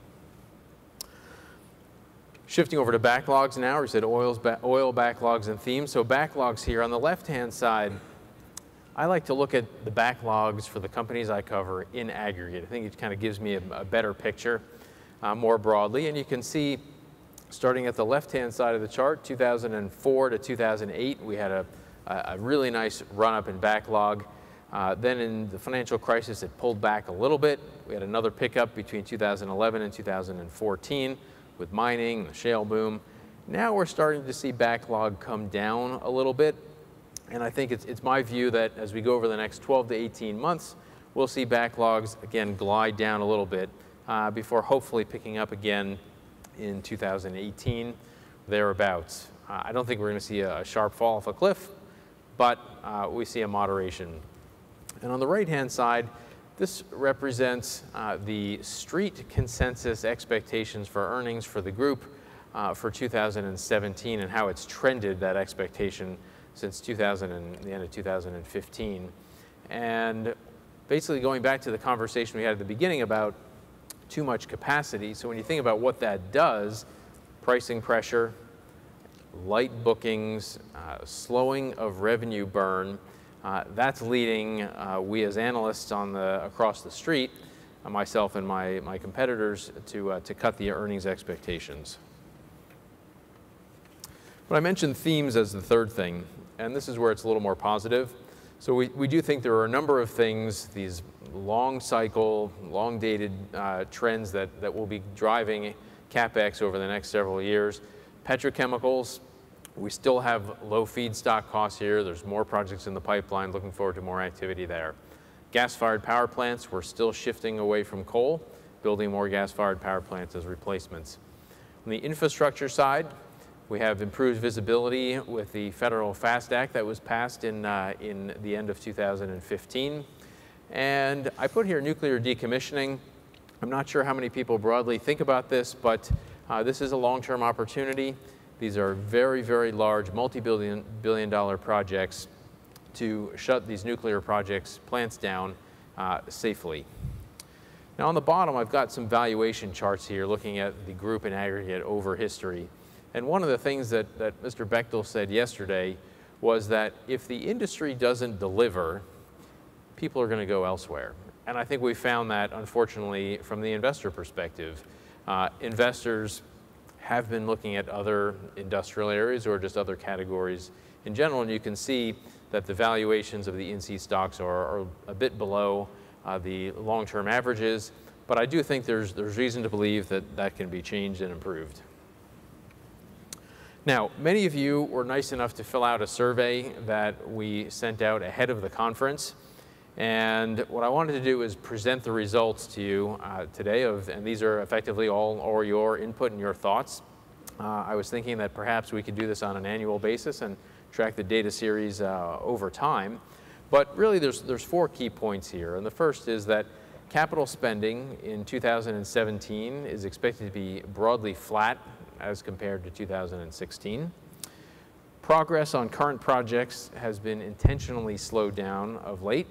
Shifting over to backlogs now, we said oils, ba oil backlogs and themes. So backlogs here on the left-hand side, I like to look at the backlogs for the companies I cover in aggregate. I think it kind of gives me a, a better picture uh, more broadly. And you can see, starting at the left-hand side of the chart, 2004 to 2008, we had a, a really nice run-up in backlog. Uh, then in the financial crisis, it pulled back a little bit. We had another pickup between 2011 and 2014 with mining, the shale boom. Now we're starting to see backlog come down a little bit. And I think it's, it's my view that as we go over the next 12 to 18 months, we'll see backlogs again glide down a little bit uh, before hopefully picking up again in 2018, thereabouts. Uh, I don't think we're going to see a, sharp fall off a cliff, but uh, we see a moderation. And on the right-hand side, this represents uh, the street consensus expectations for earnings for the group uh, for 2017 and how it's trended that expectation since 2000 and the end of 2015. And basically going back to the conversation we had at the beginning about too much capacity. So when you think about what that does, pricing pressure, light bookings, uh, slowing of revenue burn, uh, that's leading uh, we as analysts on the, across the street, uh, myself and my, my competitors, to, uh, to cut the earnings expectations. But I mentioned themes as the third thing, and this is where it's a little more positive. So we, we do think there are a number of things, these long cycle, long dated uh, trends that, that will be driving CapEx over the next several years. Petrochemicals, we still have low feedstock costs here. There's more projects in the pipeline, looking forward to more activity there. Gas-fired power plants, we're still shifting away from coal, building more gas-fired power plants as replacements. On the infrastructure side, we have improved visibility with the Federal FAST Act that was passed in, uh, in the end of 2015. And I put here nuclear decommissioning. I'm not sure how many people broadly think about this, but uh, this is a long-term opportunity. These are very, very large, multi-billion billion dollar projects to shut these nuclear projects, plants down uh, safely. Now on the bottom, I've got some valuation charts here looking at the group in aggregate over history. And one of the things that, that Mr. Bechtel said yesterday was that if the industry doesn't deliver, people are going to go elsewhere. And I think we found that, unfortunately, from the investor perspective. Uh, investors have been looking at other industrial areas or just other categories in general, and you can see that the valuations of the E&C stocks are, are, a bit below uh, the long-term averages, but I do think there's, there's reason to believe that that can be changed and improved. Now, many of you were nice enough to fill out a survey that we sent out ahead of the conference. And what I wanted to do is present the results to you uh, today, of, and these are effectively all or your input and your thoughts. Uh, I was thinking that perhaps we could do this on an annual basis and track the data series uh, over time. But really, there's, there's four key points here. And the first is that capital spending in 2017 is expected to be broadly flat as compared to 2016. Progress on current projects has been intentionally slowed down of late.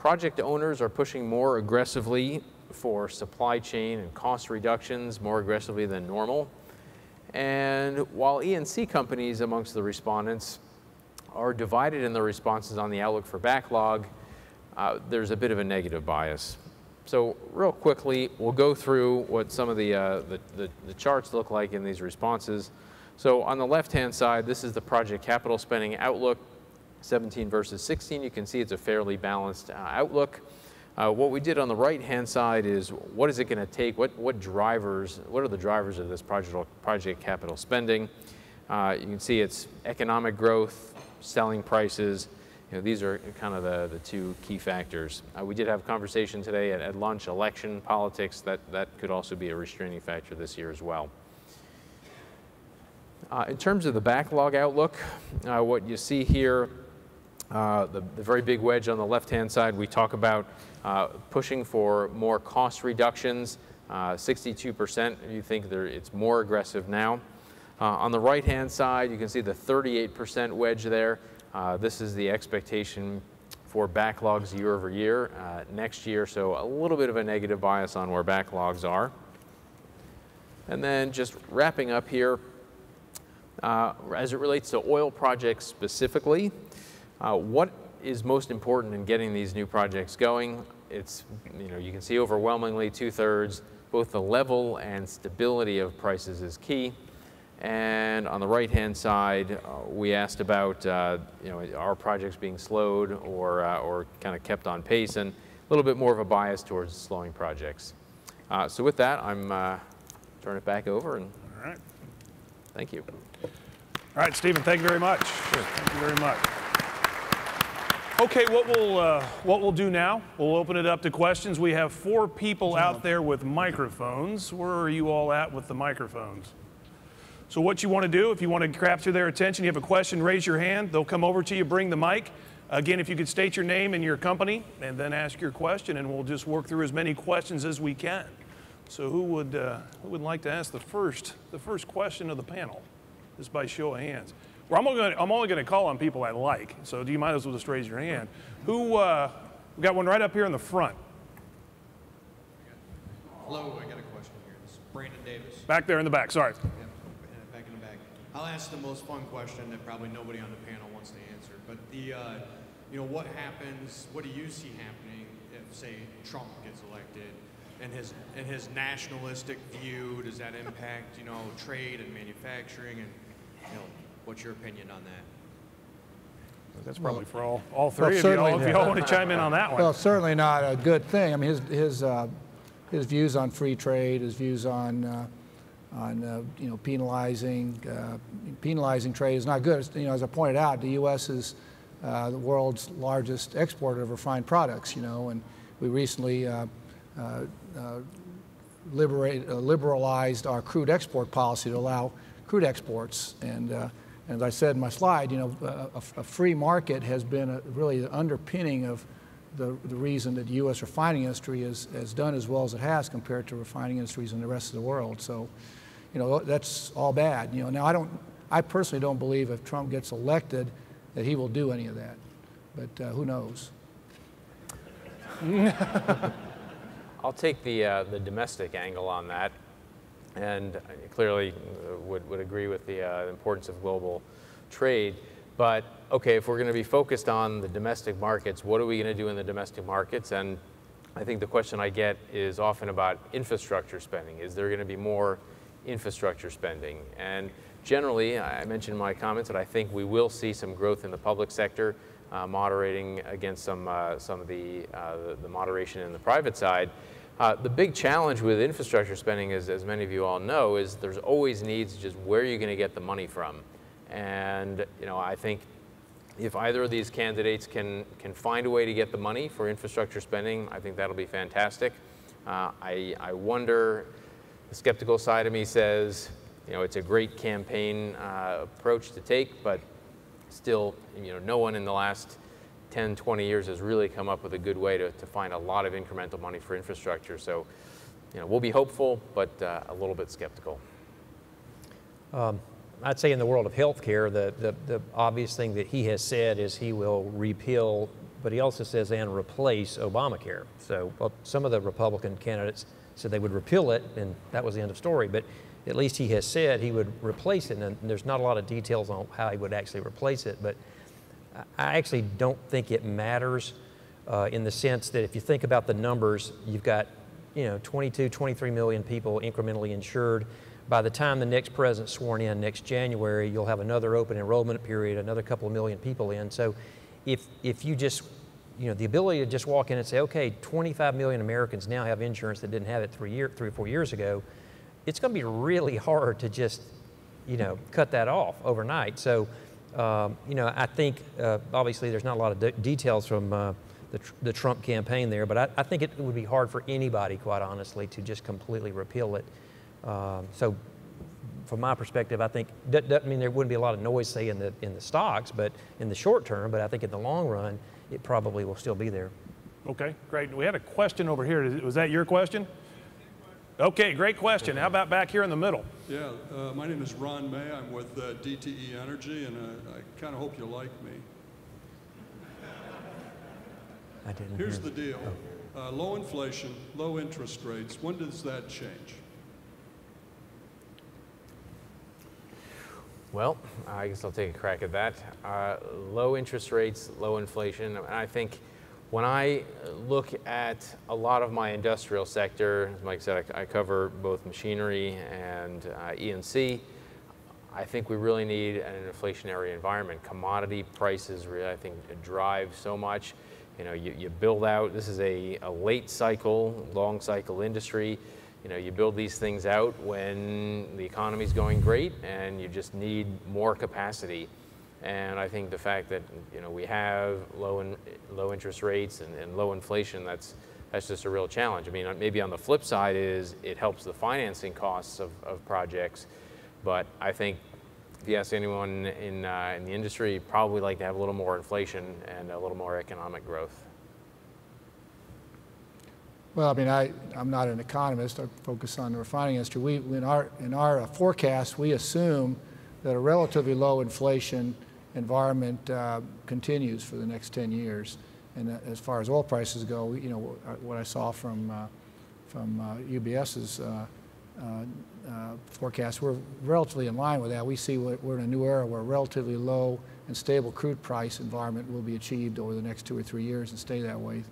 Project owners are pushing more aggressively for supply chain and cost reductions more aggressively than normal. And while E&C companies amongst the respondents are divided in their responses on the outlook for backlog, uh, there's a bit of a negative bias. So real quickly, we'll go through what some of the, uh, the, the, the, charts look like in these responses. So on the left-hand side, this is the project capital spending outlook, 17 versus 16. You can see it's a fairly balanced uh, outlook. Uh, what we did on the right-hand side is what is it going to take? What, what drivers, what are the drivers of this project, project capital spending? Uh, you can see it's economic growth, selling prices, you know, these are kind of the, the two key factors. Uh, we did have a conversation today at, at lunch, election, politics, that, that could also be a restraining factor this year as well. Uh, in terms of the backlog outlook, uh, what you see here, uh, the, the, very big wedge on the left-hand side, we talk about uh, pushing for more cost reductions. 62%, uh, you think it's more aggressive now. Uh, on the right-hand side, you can see the 38% wedge there. this is the expectation for backlogs year over year next year, so a little bit of a negative bias on where backlogs are. And then just wrapping up here, uh, as it relates to oil projects specifically, uh, what is most important in getting these new projects going? It's, you know, you can see overwhelmingly two-thirds, both the level and stability of prices is key. And on the right-hand side, uh, we asked about, uh, you know, are projects being slowed or, uh, or kind of kept on pace, and a little bit more of a bias towards slowing projects. Uh, so with that, I'm uh, turn it back over, and All right. thank you. All right, Steven, thank you very much. Sure. Thank you very much. Okay, what we'll, uh, what we'll do now, we'll open it up to questions. We have four people out there with microphones. Where are you all at with the microphones? So what you want to do, if you want to capture their attention, you have a question, raise your hand. They'll come over to you, bring the mic. Again, if you could state your name and your company, and then ask your question, and we'll just work through as many questions as we can. So who would, uh, who would like to ask the first, the first question of the panel? just by show of hands. Well, I'm only, gonna, I'm only gonna call on people I like, so do you might as well just raise your hand. Who, uh, we got one right up here in the front. Hello, I got a question here. This is Brandon Davis. Back there in the back, sorry. Yep, back in the back. I'll ask the most fun question that probably nobody on the panel wants to answer. But the, uh, you know, what happens, what do you see happening if, say, Trump gets elected? and his and his nationalistic view does that impact you know trade and manufacturing and you know what's your opinion on that that's probably for all, all three well, of y'all. If y'all want to chime in on that one. Well, certainly not a good thing. I mean, his his uh, his views on free trade, his views on uh, on uh, you know penalizing uh, penalizing trade is not good. You know, as I pointed out, the U.S. is uh, the world's largest exporter of refined products. You know, and we recently uh, uh, uh, liberate, uh, liberalized our crude export policy to allow crude exports. And as I said in my slide, you know, a, a free market has been a, really the underpinning of the, the reason that the U.S. refining industry has, has done as well as it has compared to refining industries in the rest of the world. So, you know, that's all bad. You know, now I don't, I personally don't believe if Trump gets elected that he will do any of that, but uh, who knows? I'll take the, uh, the domestic angle on that and clearly uh, would, would agree with the uh, importance of global trade. But okay, if we're going to be focused on the domestic markets, what are we going to do in the domestic markets? And I think the question I get is often about infrastructure spending. Is there going to be more infrastructure spending? And generally, I mentioned in my comments that I think we will see some growth in the public sector, uh, moderating against some, uh, some of the, uh, the, the moderation in the private side. Uh, the big challenge with infrastructure spending, is, as many of you all know, is there's always needs just where are you going to get the money from? And you know, I think if either of these candidates can, can find a way to get the money for infrastructure spending, I think that'll be fantastic. Uh, I, I wonder, the skeptical side of me says, you know, it's a great campaign uh, approach to take, but still, you know, no one in the last 10, 20 years has really come up with a good way to, to find a lot of incremental money for infrastructure. So, you know, we'll be hopeful, but uh, a little bit skeptical. Um, I'd say in the world of healthcare, the, the, the obvious thing that he has said is he will repeal, but he also says and replace Obamacare. So well, some of the Republican candidates said they would repeal it, and that was the end of story. But at least he has said he would replace it, and there's not a lot of details on how he would actually replace it. But I actually don't think it matters uh, in the sense that if you think about the numbers, you've got you know 22, 23 million people incrementally insured. By the time the next president's sworn in next January, you'll have another open enrollment period, another couple of million people in. So if, if you just, you know, the ability to just walk in and say, okay, 25 million Americans now have insurance that didn't have it three, year, three or four years ago, it's going to be really hard to just, you know, cut that off overnight. So Um, you know, I think uh, obviously there's not a lot of de- details from uh, the, tr- the Trump campaign there, but I, I think it would be hard for anybody, quite honestly, to just completely repeal it. Um, so, from my perspective, I think that doesn't mean there wouldn't be a lot of noise, say, in the in the stocks, but in the short term. But I think in the long run, it probably will still be there. Okay, great. We had a question over here. Was that your question? Okay, great question. How about back here in the middle? Yeah, uh, my name is Ron May. I'm with uh, DTE Energy, and uh, I kind of hope you like me. I didn't. Here's hear. the deal uh, low inflation, low interest rates. When does that change? Well, I guess I'll take a crack at that. Uh, low interest rates, low inflation. I think when I look at a lot of my industrial sector, as Mike said, I, I cover both machinery and uh, E&C. I think we really need an inflationary environment. Commodity prices really, I think, drive so much. You know, you, you build out, this is a, a late cycle, long cycle industry. You know, you build these things out when the economy's going great and you just need more capacity. And I think the fact that, you know, we have low, in, low interest rates and, and low inflation, that's, that's just a real challenge. I mean, maybe on the flip side is it helps the financing costs of, of projects. But I think if you ask anyone in, uh, in the industry, probably like to have a little more inflation and a little more economic growth. Well, I mean, I, I'm not an economist. I focus on the refining industry. We, in our, in our forecast, we assume that a relatively low inflation environment uh, continues for the next 10 years. And that as far as oil prices go, you know, what I saw from, uh, from uh, UBS's uh, uh, uh, forecast, we're relatively in line with that. We see we're in a new era where a relatively low and stable crude price environment will be achieved over the next two or three years and stay that way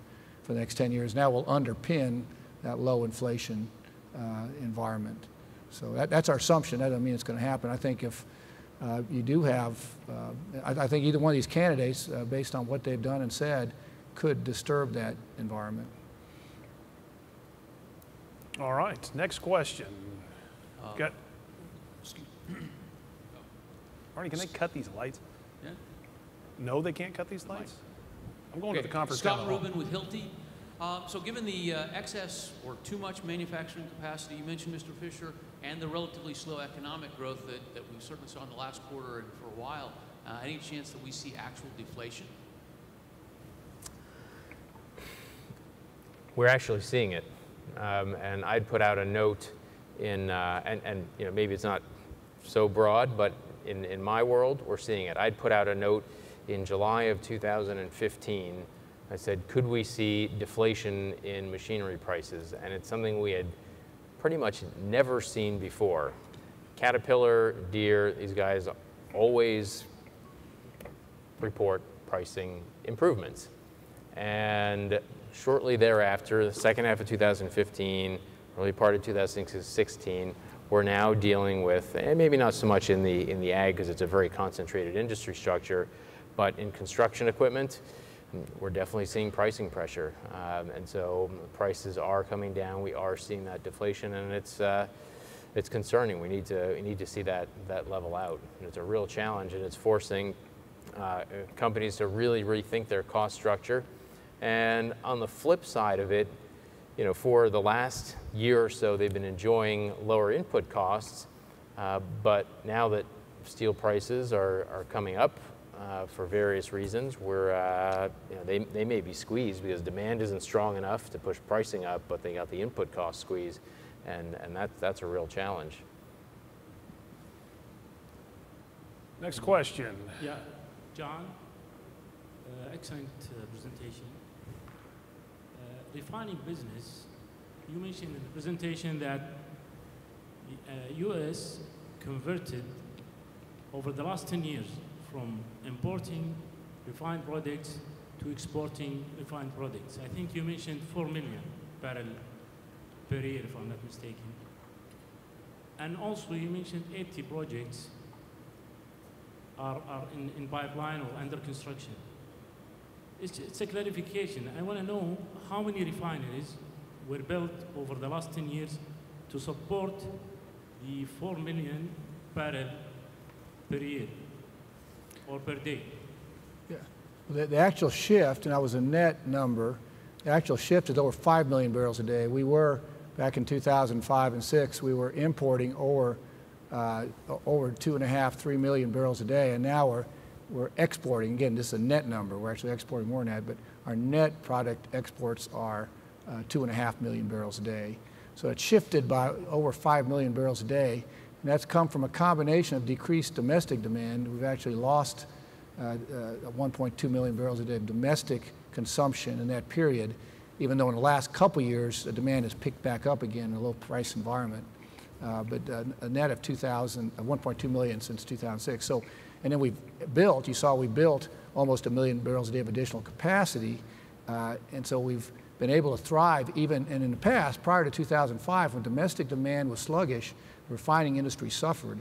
for the next 10 years. That will underpin that low inflation uh, environment. So that, that's our assumption. That doesn't mean it's going to happen. I think if uh, you do have, uh, I, I think either one of these candidates, uh, based on what they've done and said, could disturb that environment. All right, next question. Got. Arnie, can they cut these lights? Yeah. No, they can't cut these lights? I'm going to the Okay, conference Scott down the. Rubin with Hilti. Uh, So given the uh, excess or too much manufacturing capacity, you mentioned, Mr. Fisher, and the relatively slow economic growth that, that we certainly saw in the last quarter and for a while, uh, any chance that we see actual deflation? We're actually seeing it. Um, and I'd put out a note in, uh, and, and you know, maybe it's not so broad, but in, in my world, we're seeing it. I'd put out a note in July of 2015. I said, could we see deflation in machinery prices? And it's something we had pretty much never seen before. Caterpillar, Deere, these guys always report pricing improvements. And shortly thereafter, the second half of 2015, early part of 2016, we're now dealing with, and maybe not so much in the, in the ag because it's a very concentrated industry structure, but in construction equipment, we're definitely seeing pricing pressure. Um, and so prices are coming down. We are seeing that deflation, and it's, uh, it's concerning. We need to, we need to see that, that level out. And it's a real challenge, and it's forcing uh, companies to really rethink their cost structure. And on the flip side of it, you know, for the last year or so, they've been enjoying lower input costs. Uh, but now that steel prices are, are coming up uh, for various reasons, we're, uh, you know, they, they may be squeezed because demand isn't strong enough to push pricing up, but they got the input cost squeeze. And, and that, that's a real challenge. Next question. Yeah, John, uh, excellent uh, presentation. Uh, refining business, you mentioned in the presentation that uh, U.S. converted over the last 10 years from importing refined products to exporting refined products. I think you mentioned 4 million barrel per year, if I'm not mistaken. And also you mentioned 80 projects are, are in, in pipeline or under construction. It's, it's a clarification. I want to know how many refineries were built over the last 10 years to support the 4 million barrel per year or per day? Yeah. The, the actual shift, and that was a net number, the actual shift is over 5 million barrels a day. We were, back in 2005 and 6, we were importing over, uh, over two and a half, three million barrels a day, and now we're, we're exporting. Again, this is a net number. We're actually exporting more than that, but our net product exports are uh, two and a half million barrels a day. So it shifted by over 5 million barrels a day, and that's come from a combination of decreased domestic demand. We've actually lost uh, uh, 1.2 million barrels a day of domestic consumption in that period, even though in the last couple years the demand has picked back up again in a low price environment. Uh, but uh, a net of 2,000, uh, 1.2 million since 2006. So, and then we've built, you saw we built almost a million barrels a day of additional capacity. Uh, and so we've been able to thrive even, and in the past, prior to 2005, when domestic demand was sluggish, refining industry suffered.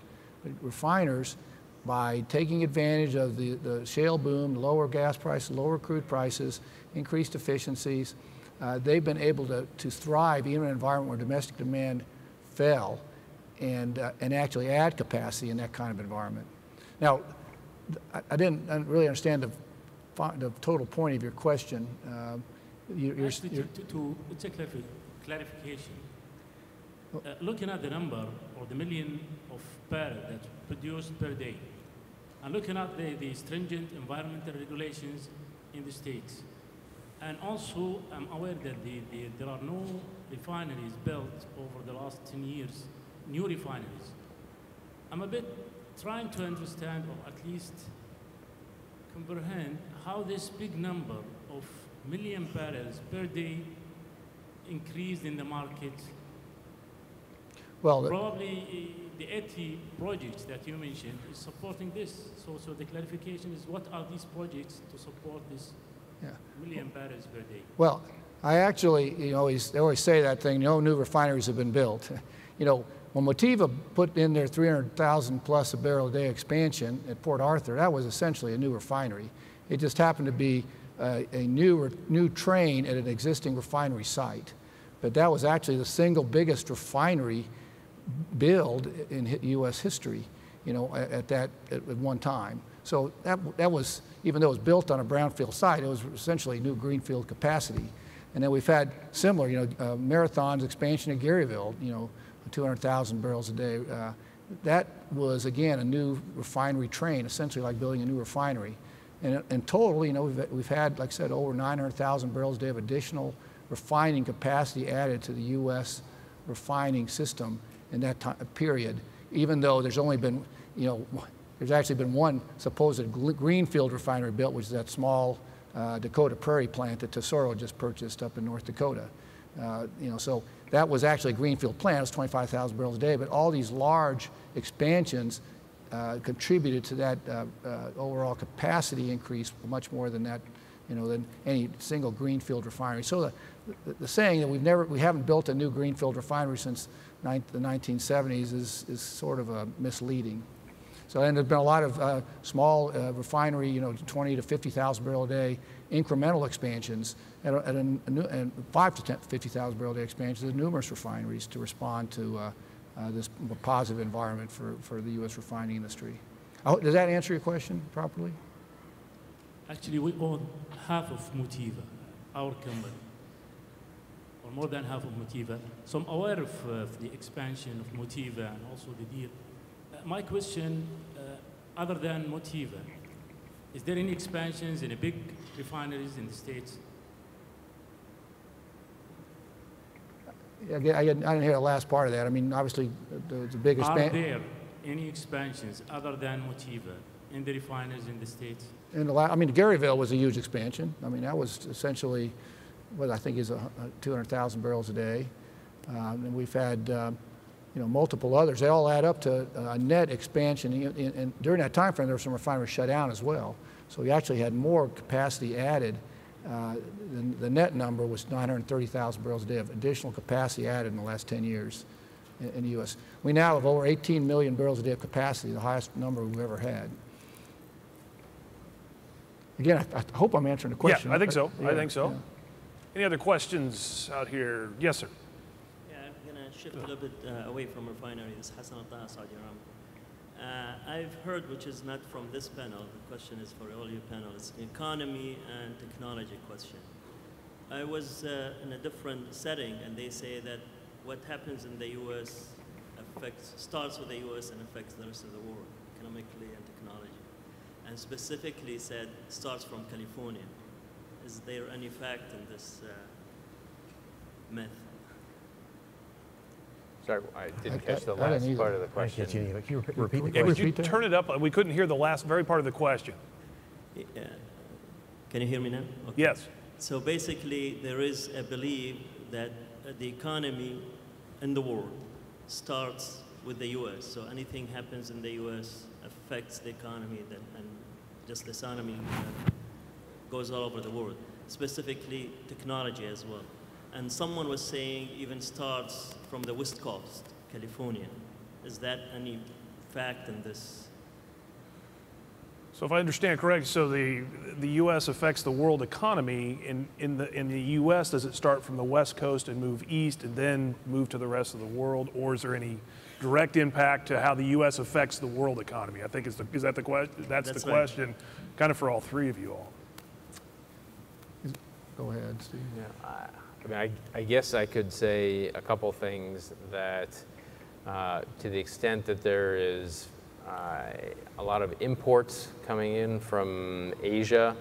Refiners, by taking advantage of the, the shale boom, lower gas prices, lower crude prices, increased efficiencies, uh, they've been able to, to thrive even in an environment where domestic demand fell and, uh, and actually add capacity in that kind of environment. Now, I, I didn't really understand the, the total point of your question. Uh, you, you're, Actually, you're, to, to, it's a clarification. Uh, looking at the number or the million of barrels that produced per day, and looking at the, the stringent environmental regulations in the states, and also I'm aware that the, the, there are no refineries built over the last 10 years, new refineries. I'm a bit trying to understand or at least comprehend how this big number of million barrels per day increased in the market. Well, probably uh, the 80 projects that you mentioned is supporting this. So, so the clarification is what are these projects to support this yeah. million barrels per day? Well, I actually, you know, always, they always say that thing, no new refineries have been built. you know, when Motiva put in their 300,000 plus a barrel a day expansion at Port Arthur, that was essentially a new refinery. It just happened to be uh, a new, new train at an existing refinery site. But that was actually the single biggest refinery build in U.S. history, you know, at, at that at one time. So that, that was, even though it was built on a brownfield site, it was essentially new greenfield capacity. And then we've had similar, you know, uh, Marathon's expansion at Garyville, you know, 200,000 barrels a day. Uh, that was, again, a new refinery train, essentially like building a new refinery. And in total, you know, we've, we've had, like I said, over 900,000 barrels a day of additional refining capacity added to the U.S. refining system in that time, period, even though there's only been, you know, there's actually been one supposed greenfield refinery built, which is that small uh, Dakota Prairie plant that Tesoro just purchased up in North Dakota. Uh, you know, so that was actually a greenfield plant. It was 25,000 barrels a day, but all these large expansions uh, contributed to that uh, uh, overall capacity increase much more than that, you know, than any single greenfield refinery. So the, the, the saying that we've never, we haven't built a new greenfield refinery since the 1970s is, is sort of a misleading. So, and there's been a lot of uh, small uh, refinery, you know, 20 to 50,000 barrel a day incremental expansions at, a, at a, a, a 5 to 50,000 barrel a day expansions at numerous refineries to respond to uh, uh, this positive environment for, for the U.S. refining industry. does that answer your question properly? Actually, we own half of Motiva, our company, more than half of Motiva. So I'm aware of uh, the expansion of Motiva and also the deal. Uh, my question, uh, other than Motiva, is there any expansions in the big refineries in the States I, I, didn't hear the last part of that. I mean, obviously, the, the big expansion. Are there any expansions other than Motiva in the refineries in the States? In the I mean, Garyville was a huge expansion. I mean, that was essentially what I think is a, a 200,000 barrels a day. Um, and we've had, uh, you know, multiple others. They all add up to a net expansion. And during that time frame, there were some refineries shut down as well. So we actually had more capacity added uh, the, the, net number was 930,000 barrels a day of additional capacity added in the last 10 years in, in, the U.S. We now have over 18 million barrels a day of capacity, the highest number we've ever had. Again, I, I hope I'm answering the question. Yeah, I think so. Yeah, I think so. Yeah. Any other questions out here? Yes, sir. Yeah, I'm going to shift a little bit uh, away from refineries. Hassan Atta, Saudi Aramco. Uh, I've heard, which is not from this panel, the question is for all your panelists, economy and technology question. I was uh, in a different setting, and they say that what happens in the U.S. affects, starts with the U.S. and affects the rest of the world, economically and technology. And specifically said, starts from California. Is there any fact in this uh, myth? Sorry, I didn't catch the I last either. part of the I can't question. see any- Can you repeat repeat the Yeah, could you turn it up? We couldn't hear the last, very part of the question. Yeah. Can you hear me now? Okay. Yes. So basically, there is a belief that uh, the economy in the world starts with the U.S. So anything happens in the U.S. affects the economy, that, and just the economy uh, goes all over the world, specifically technology as well. And someone was saying even starts from the West Coast, California. Is that any fact in this? So if I understand correct, so the, the U.S. affects the world economy. In, in, the, in the U.S., does it start from the West Coast and move east and then move to the rest of the world? Or is there any direct impact to how the U.S. affects the world economy? I think is, the, is that the question? That's, That's the right. question, kind of for all three of you all. Go ahead, Steve. Yeah, I I mean, I, I guess I could say a couple things that, uh, to the extent that there is uh, a lot of imports coming in from Asia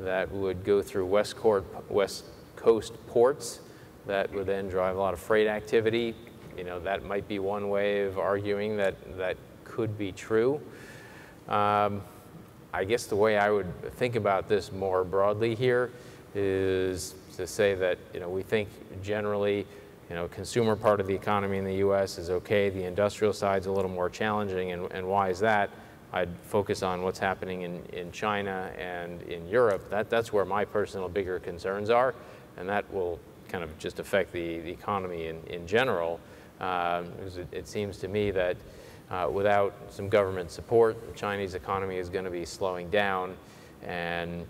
that would go through West, Court, West Coast ports, that would then drive a lot of freight activity. You know, that might be one way of arguing that that could be true. Um, I guess the way I would think about this more broadly here is to say that you know we think generally you know consumer part of the economy in the U.S. is okay. The industrial side's a little more challenging, and, and why is that? I'd focus on what's happening in, in China and in Europe. That, that's where my personal bigger concerns are, and that will kind of just affect the, the economy in, in general. Um, it, it seems to me that uh, without some government support, the Chinese economy is going to be slowing down, and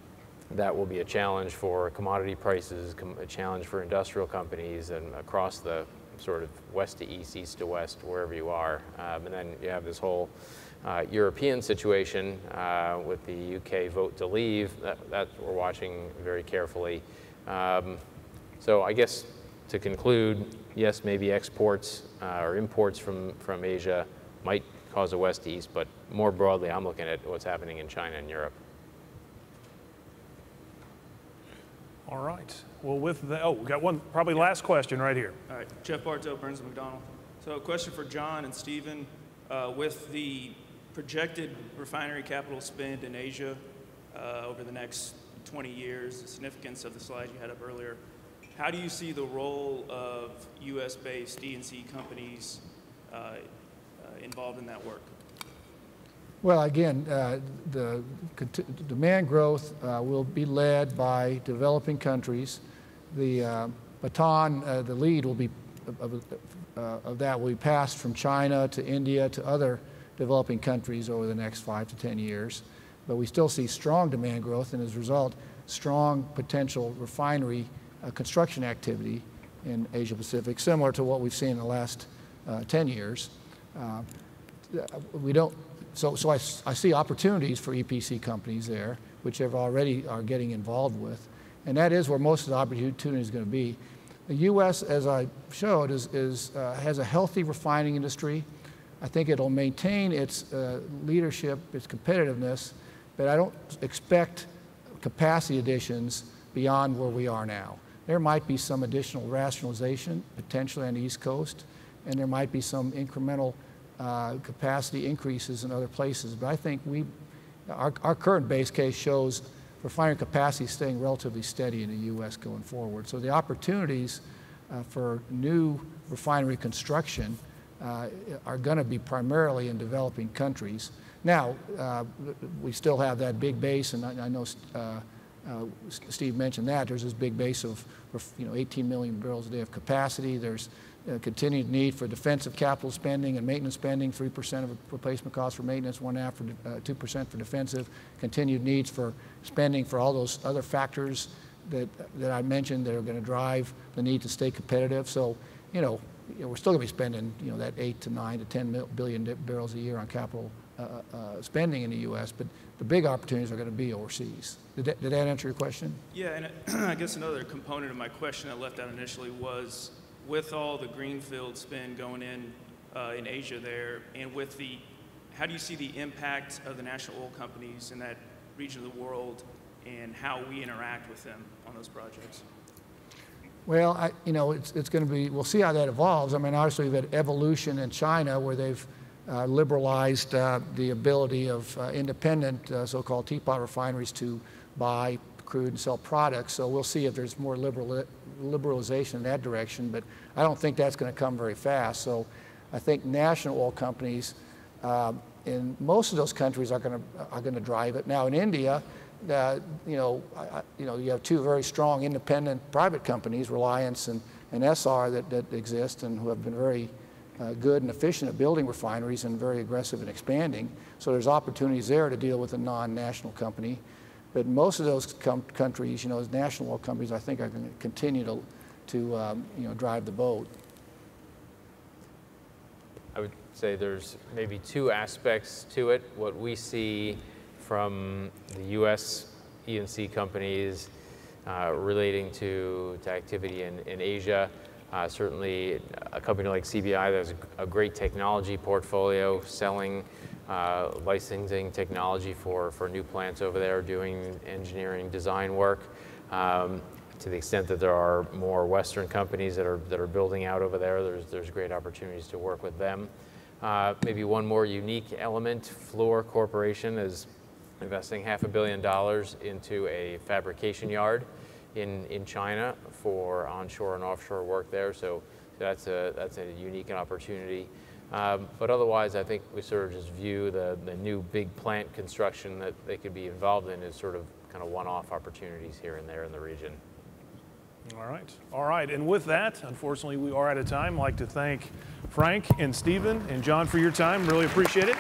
that will be a challenge for commodity prices, com- a challenge for industrial companies, and across the sort of west to east, east to west, wherever you are. Um, and then you have this whole uh, European situation uh, with the UK vote to leave. That, that we're watching very carefully. Um, so I guess to conclude, yes, maybe exports uh, or imports from, from Asia might cause a west to east, but more broadly, I'm looking at what's happening in China and Europe. All right. Well, with the, oh, we got one, probably last question right here. All right, Jeff Bartow, Burns and McDonnell. So a question for John and Steven. Uh, with the projected refinery capital spend in Asia uh, over the next 20 years, the significance of the slide you had up earlier, how do you see the role of U.S.-based E&C companies uh, uh, involved in that work? Well, again, uh, the demand growth uh, will be led by developing countries. The uh, baton, uh, the lead will be uh, of that will be passed from China to India to other developing countries over the next five to 10 years. But we still see strong demand growth, and as a result, strong potential refinery uh, construction activity in Asia Pacific, similar to what we've seen in the last uh, 10 years. We don't, so, so I, I see opportunities for EPC companies there, which have already are getting involved with. And that is where most of the opportunity is going to be. The U.S., as I showed, is, is, uh, has a healthy refining industry. I think it'll maintain its uh, leadership, its competitiveness, but I don't expect capacity additions beyond where we are now. There might be some additional rationalization potentially on the East Coast, and there might be some incremental uh, capacity increases in other places. But I think we, our, our current base case shows refinery capacity staying relatively steady in the U.S. going forward. So the opportunities uh, for new refinery construction uh, are going to be primarily in developing countries. Now, uh, we still have that big base, and I, I know uh, uh, Steve mentioned that. There's this big base of, you know, 18 million barrels a day of capacity. There's uh, continued need for defensive capital spending and maintenance spending, 3% of replacement costs for maintenance, 1.5 for, uh, 2% for defensive, continued needs for spending for all those other factors that, that I mentioned that are going to drive the need to stay competitive. So, you know, you know, we're still going to be spending, you know, that 8 to 9 to 10 mil- billion barrels a year on capital uh, uh, spending in the U.S., but the big opportunities are going to be overseas. Did did that answer your question? Yeah, and I guess another component of my question I left out initially was with all the greenfield spend going in uh, in Asia there, and with the, how do you see the impact of the national oil companies in that region of the world, and how we interact with them on those projects? Well, I, you know, it's, it's going to be, we'll see how that evolves. I mean, obviously, we've had evolution in China where they've uh, liberalized uh, the ability of uh, independent uh, so-called teapot refineries to buy crude and sell products. So we'll see if there's more liberal, liberalization in that direction, but I don't think that's going to come very fast. So I think national oil companies uh, in most of those countries are going to are going to drive it. Now in India, uh, you know, I, you know, you have two very strong independent private companies, Reliance and, and Essar, that, that exist and who have been very uh, good and efficient at building refineries and very aggressive in expanding. So there's opportunities there to deal with a non-national company. But most of those countries, you know, as national oil companies, I think are going to continue to, to um, you know, drive the boat. I would say there's maybe two aspects to it. What we see from the U.S. E&C companies uh, relating to, to activity in, in Asia. Uh, certainly, a company like CB&I that has a great technology portfolio, selling, uh, licensing technology for, for new plants over there, doing engineering design work. Um, to the extent that there are more Western companies that are, that are building out over there, there's, there's great opportunities to work with them. Uh, maybe one more unique element, Fluor Corporation is investing half a billion dollars into a fabrication yard in, in China for onshore and offshore work there. So, that's a, that's a unique opportunity. Um, but otherwise, I think we sort of just view the, the new big plant construction that they could be involved in as sort of kind of one-off opportunities here and there in the region. All right. All right. And with that, unfortunately, we are out of time. I'd like to thank Frank and Steven and John for your time. Really appreciate it.